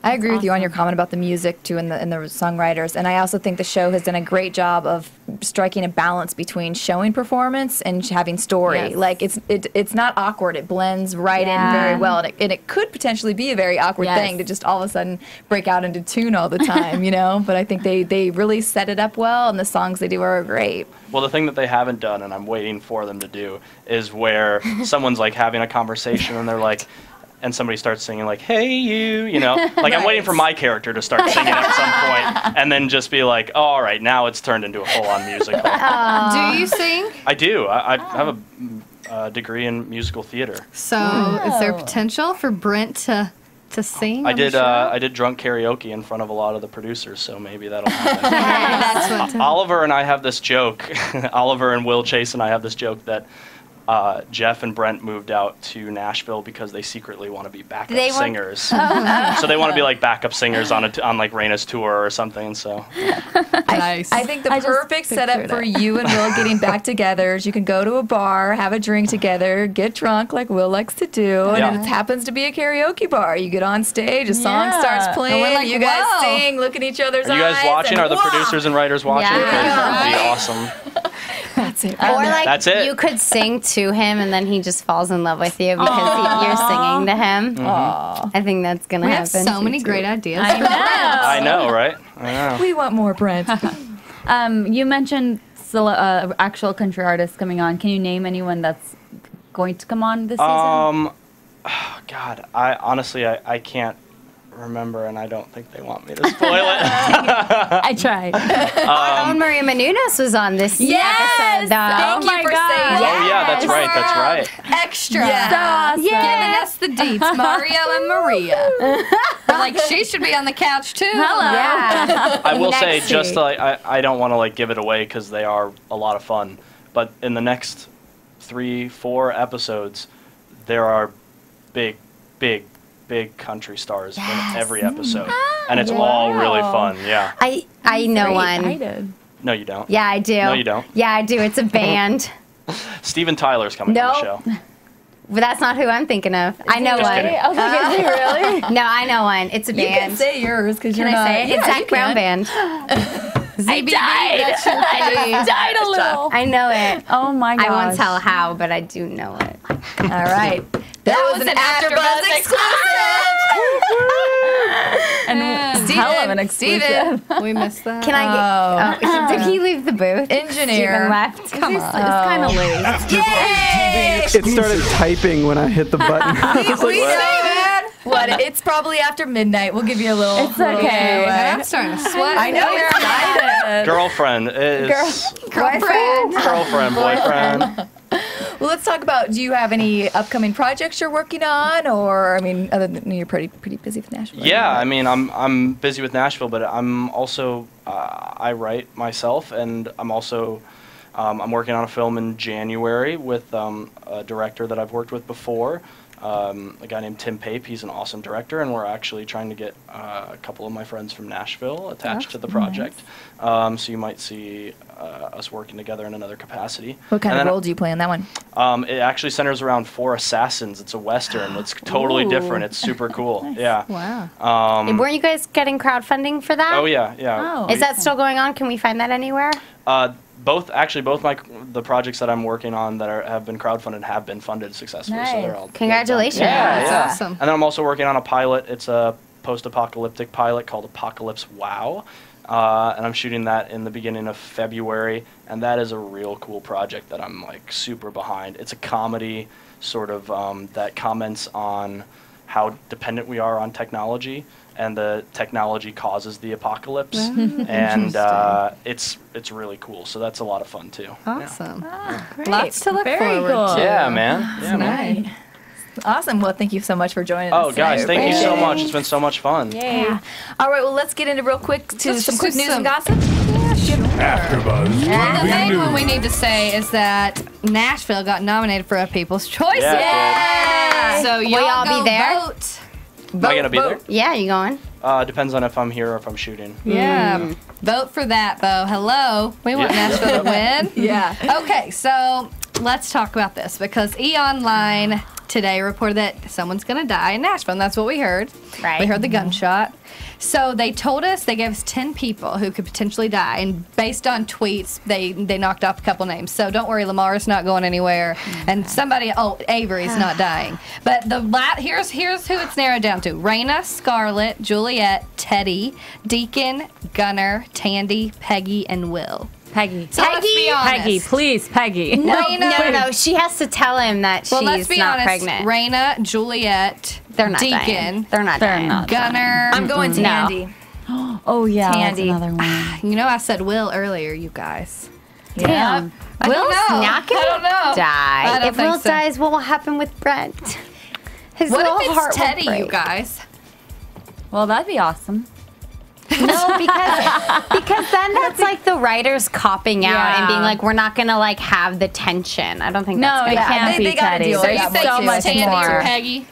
I agree with you on your comment about the music too and the and the songwriters, and I also think the show has done a great job of striking a balance between showing performance and having story. Yes. Like it's it, it's not awkward; it blends right Yeah. in very well, and it, and it could potentially be a very awkward Yes. thing to just all of a sudden break out into tune all the (laughs) time, you know. But I think they they really set it up well, and the songs they do are great. Well the thing that they haven't done and i'm waiting for them to do is where (laughs) someone's like having a conversation and they're like and somebody starts singing like hey you you know? (laughs) Like i'm waiting for my character to start singing at some point (laughs) and then just be like oh, all right now it's turned into a full-on musical. Do you sing? i do. I, I have a uh, degree in musical theater. So is there potential for Brent to to sing? i did uh, i did drunk karaoke in front of a lot of the producers so maybe that'll (laughs) happen That's what. Oliver and I have this joke. (laughs) Oliver and Will Chase and I have this joke that uh, Jeff and Brent moved out to Nashville because they secretly want to be backup They singers. (laughs) so they want to be like backup singers on a t- on like Rayna's tour or something. So (laughs) Nice. I think the I perfect setup for it. you and Will getting back together is you can go to a bar, have a drink together, get drunk like Will likes to do, Yeah. and it happens to be a karaoke bar. You get on stage, a song Yeah. starts playing, we're like, you guys "Whoa." sing, look at each other's are you guys eyes. watching? and Are the wah! producers and writers watching? Yeah. Because that would be awesome. (laughs) That's it. Or like That's it. you could sing to him and then he just falls in love with you because he, you're singing to him. Mm-hmm. I think that's gonna we have happen. so many great ideas. I know. I know, right? I know. we want more, Brent. (laughs) Um, you mentioned cele- uh, actual country artists coming on. Can you name anyone that's going to come on this season? Um, (sighs) God, I honestly I, I can't remember, and I don't think they want me to spoil it. (laughs) I tried. (laughs) Our own um, Maria Menounos was on this episode, though. Thank Oh you my for God. saying Oh yeah, that's right. That's right. Extra. Yeah. awesome. Giving us the deets, Mario and Maria. (laughs) Like, she should be on the couch too. Hello. Yeah. I will say, Next just week. to, like, I, I don't want to like give it away because they are a lot of fun. But in the next three, four episodes, there are big, big, big country stars in every episode, mm-hmm. and it's ah, all really fun. Yeah. I I know one. Excited. No, you don't. Yeah, I do. No, you don't. Yeah, I do. It's a (laughs) band. Steven Tyler's coming No. on the show. but that's not who I'm thinking of. I know one. kidding. I was like, is he (laughs) really? No, I know one. It's a You can band. say yours because you're I not. say it? Yeah, it's you Zac Brown can. Band. (laughs) I died. I died a little. I know it. Oh my gosh. I won't tell how, but I do know it. All right. That, was, an AfterBuzz exclusive. And (laughs) hell of an exclusive. Steven, (laughs) We missed that. Can I get? Oh, oh. did he leave the booth? engineer. Steven left. Come on. It's kind of late. Yay! It started typing when I hit the button. (laughs) I was like, we what? What? It's probably after midnight. We'll give you a little. It's okay. I'm starting to sweat. I know you're excited. Girlfriend is Girlfriend. girlfriend, boyfriend. Well, let's talk about. Do you have any upcoming projects you're working on, or I mean, other than you're pretty pretty busy with Nashville. Yeah, I mean, I'm I'm busy with Nashville, but I'm also uh, I write myself, and I'm also um, I'm working on a film in January with um, a director that I've worked with before, um, a guy named Tim Pape. He's an awesome director, and we're actually trying to get uh, a couple of my friends from Nashville attached to the project. Um, so you might see uh, us working together in another capacity. What kind And of then, role do you play in that one? Um, it actually centers around four assassins. It's a western. It's (gasps) totally different. It's super (laughs) cool. Yeah. Wow. Um, Weren't you guys getting crowdfunding for that? Oh yeah, yeah. Oh. Is that still going on? Can we find that anywhere? Uh, both actually, both my the projects that I'm working on that are, have been crowdfunded have been funded successfully. So they're Nice. all Congratulations. Yeah, That's yeah. awesome. And then I'm also working on a pilot. It's a post-apocalyptic pilot called Apocalypse Wow. Uh, and I'm shooting that in the beginning of February, and that is a real cool project that I'm like super behind. It's a comedy, sort of um, that comments on how dependent we are on technology, and the technology causes the apocalypse, and uh, it's it's really cool. So that's a lot of fun too. Yeah. Awesome. Lots to look Very forward cool. to. Yeah, man. Yeah, man. Nice. Awesome. Well, thank you so much for joining Oh, us. Oh, guys, today. thank you so much. It's been so much fun. Yeah. All right. Well, let's get into real quick to Let's some quick news some- and gossip. Yeah, sure. AfterBuzz The main one we need to say is that Nashville got nominated for a People's Choice Yeah, Award. So Will y'all y'all be there? vote. Am I gonna be there? Yeah, you going? Uh, depends on if I'm here or if I'm shooting. Yeah. Vote for that, though. Hello. We want Yeah. Nashville to (laughs) win. Yeah. Okay, so let's talk about this because E Online today reported that someone's going to die in Nashville, and that's what we heard. Right. We heard the mm-hmm. gunshot. So they told us they gave us 10 people who could potentially die, and based on tweets, they, they knocked off a couple names. So don't worry, Lamar's not going anywhere, and somebody, oh, Avery's not (sighs) dying. But the la- here's here's who it's narrowed down to: Rayna, Scarlett, Juliette, Teddy, Deacon, Gunnar, Tandy, Peggy, and Will. Peggy. So let's be honest. Peggy, please, Peggy. No, Rayna- (laughs) no, no. She has to tell him that Well, she's let's be not honest. pregnant. Rayna, Juliette, They're not Deacon, dying. They're not They're dying. not. Gunnar. I'm going to No. Andy. (gasps) Oh yeah, Tandy. that's another one. (sighs) you know, I said Will earlier, you guys. Damn. I don't Will's know. not gonna I don't know. die. Don't if Will so. dies, what will happen with Brent? His What little if heart it's will Teddy, you guys? Well, that'd be awesome. No, because because then (laughs) that's like the writers copping out and being like, we're not gonna like have the tension. I don't think No, that's it gonna can't they- be they gotta Teddy. deal with that so much much Tandy more. or Peggy.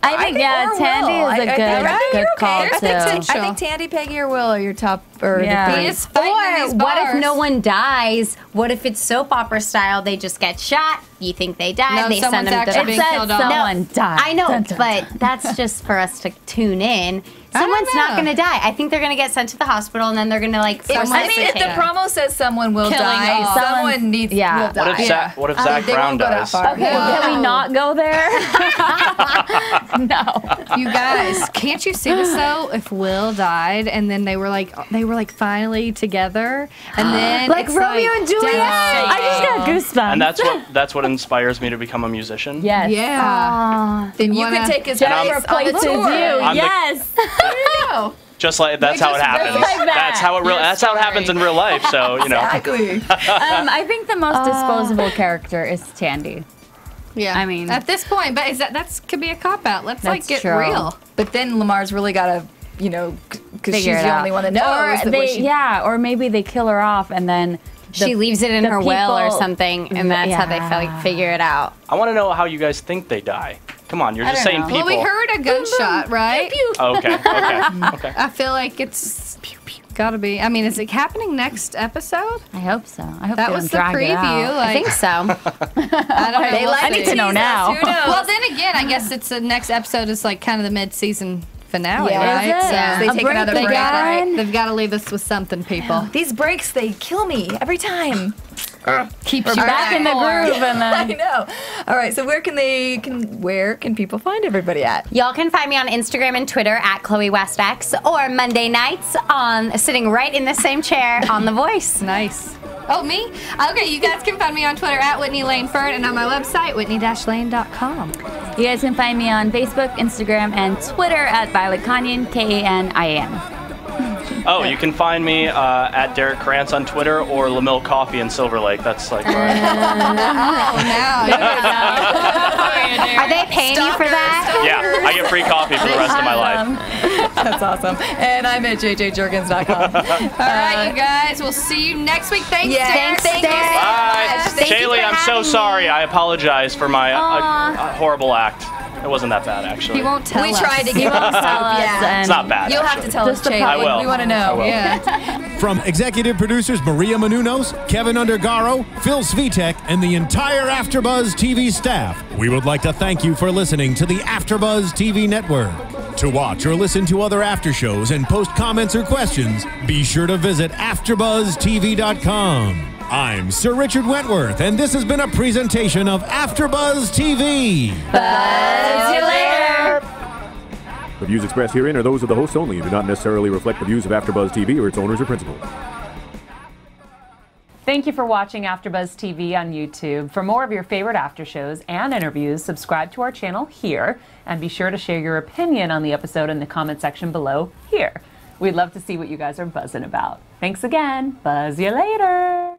I think, yeah, Tandy Will. is a I- I- good, I think good you're call I think, I think Tandy, Peggy, or Will are your top. Or Yeah. the He three. is fighting in Or what if no one dies? What if it's soap opera style? They just get shot. You think they died? No, they send them to actually the it being said killed off. someone died. I know, Dun, dun, but that's just for us to tune in. I don't Someone's not going to die. I think they're going to get sent to the hospital, and then they're going to like. force I mean, if the resuscitate promo says someone will Killing die, off. someone needs Yeah. will die. What if Zac, what if um, Zac mean, they Brown won't go that dies? Okay, well, can we not go there? (laughs) no. You guys, can't you see this though? If Will died and then they were like they were like finally together and (gasps) then Like it's Romeo and Juliet? devastating. I just got goosebumps. And that's what that's what inspires me to become a musician. yes. Yeah. Then you Wanna- can take his And I'm- place on the tour. you. I'm (laughs) the- yes. Just like that's how it happens. like that. That's how it real. Your That's how it happens in real life. So you know. Exactly. (laughs) Um, I think the most disposable character is Tandy. Yeah. I mean- at this point, but is that that's could be a cop out. Let's like get true. real. but then Lamar's really got to, you know, because she's Figure it the out. only one that knows. Or that they, she- yeah, or maybe they kill her off and then the- she leaves it in the her will or something, and that's how they Yeah. fi- figure it out. I want to know how you guys think they die. Come on, you're I just saying know. people. Well, we heard a gunshot, right? Oh, okay. Okay. (laughs) Okay. I feel like it's gotta be. I mean, is it happening next episode? I hope so. I hope That was the preview. Like, I think so. (laughs) (laughs) I don't know. They We'll like I need to know now. Well, then again, I guess it's the next episode is like kind of the mid-season finale, Yeah. right? Is it? So they take break another break, again? right? They've got to leave us with something, people. These breaks, they kill me every time. Keeps you Back in the (laughs) groove and (laughs) I know. All right, so where can they can where can people find everybody at? Y'all can find me on Instagram and Twitter at Chloe West X or Monday nights on sitting right in the same chair on The Voice. (laughs) Nice. Oh, me? Okay, you guys can find me on Twitter at Whitney Lane Fern and on my website, whitney-lane.com. you guys can find me on Facebook, Instagram, and Twitter at Violet Kanian, K A N I A N. Oh, you can find me uh, at Derek Krantz on Twitter or LaMill Coffee in Silver Lake. That's like where (laughs) I, Oh, now. (laughs) Are they paying you for that? yeah, I get free coffee for the rest of my life. That's awesome. And I'm at jjjurgens.com. (laughs) All right, you guys. We'll see you next week. Thanks, Yeah, Derek. thanks, Thank Derek. Bye. Thank Shaylee, for I'm so having me. sorry. I apologize for my uh, uh, horrible act. It wasn't that bad, actually. He won't tell We us. tried to You him won't tell us. (laughs) Yeah. and It's not bad. You'll have to tell us, Just a Jay. I will. We want to know. Yeah. (laughs) From executive producers Maria Menounos, Kevin Undergaro, Phil Svitek, and the entire AfterBuzz TV staff, we would like to thank you for listening to the AfterBuzz TV network. To watch or listen to other after shows and post comments or questions, be sure to visit AfterBuzzTV.com. I'm Sir Richard Wentworth, and this has been a presentation of AfterBuzz TV. See you later. The views expressed herein are those of the hosts only and do not necessarily reflect the views of AfterBuzz TV or its owners or principals. Thank you for watching AfterBuzz TV on YouTube. For more of your favorite after shows and interviews, subscribe to our channel here, and be sure to share your opinion on the episode in the comment section below here. We'd love to see what you guys are buzzing about. Thanks again. Buzz you later.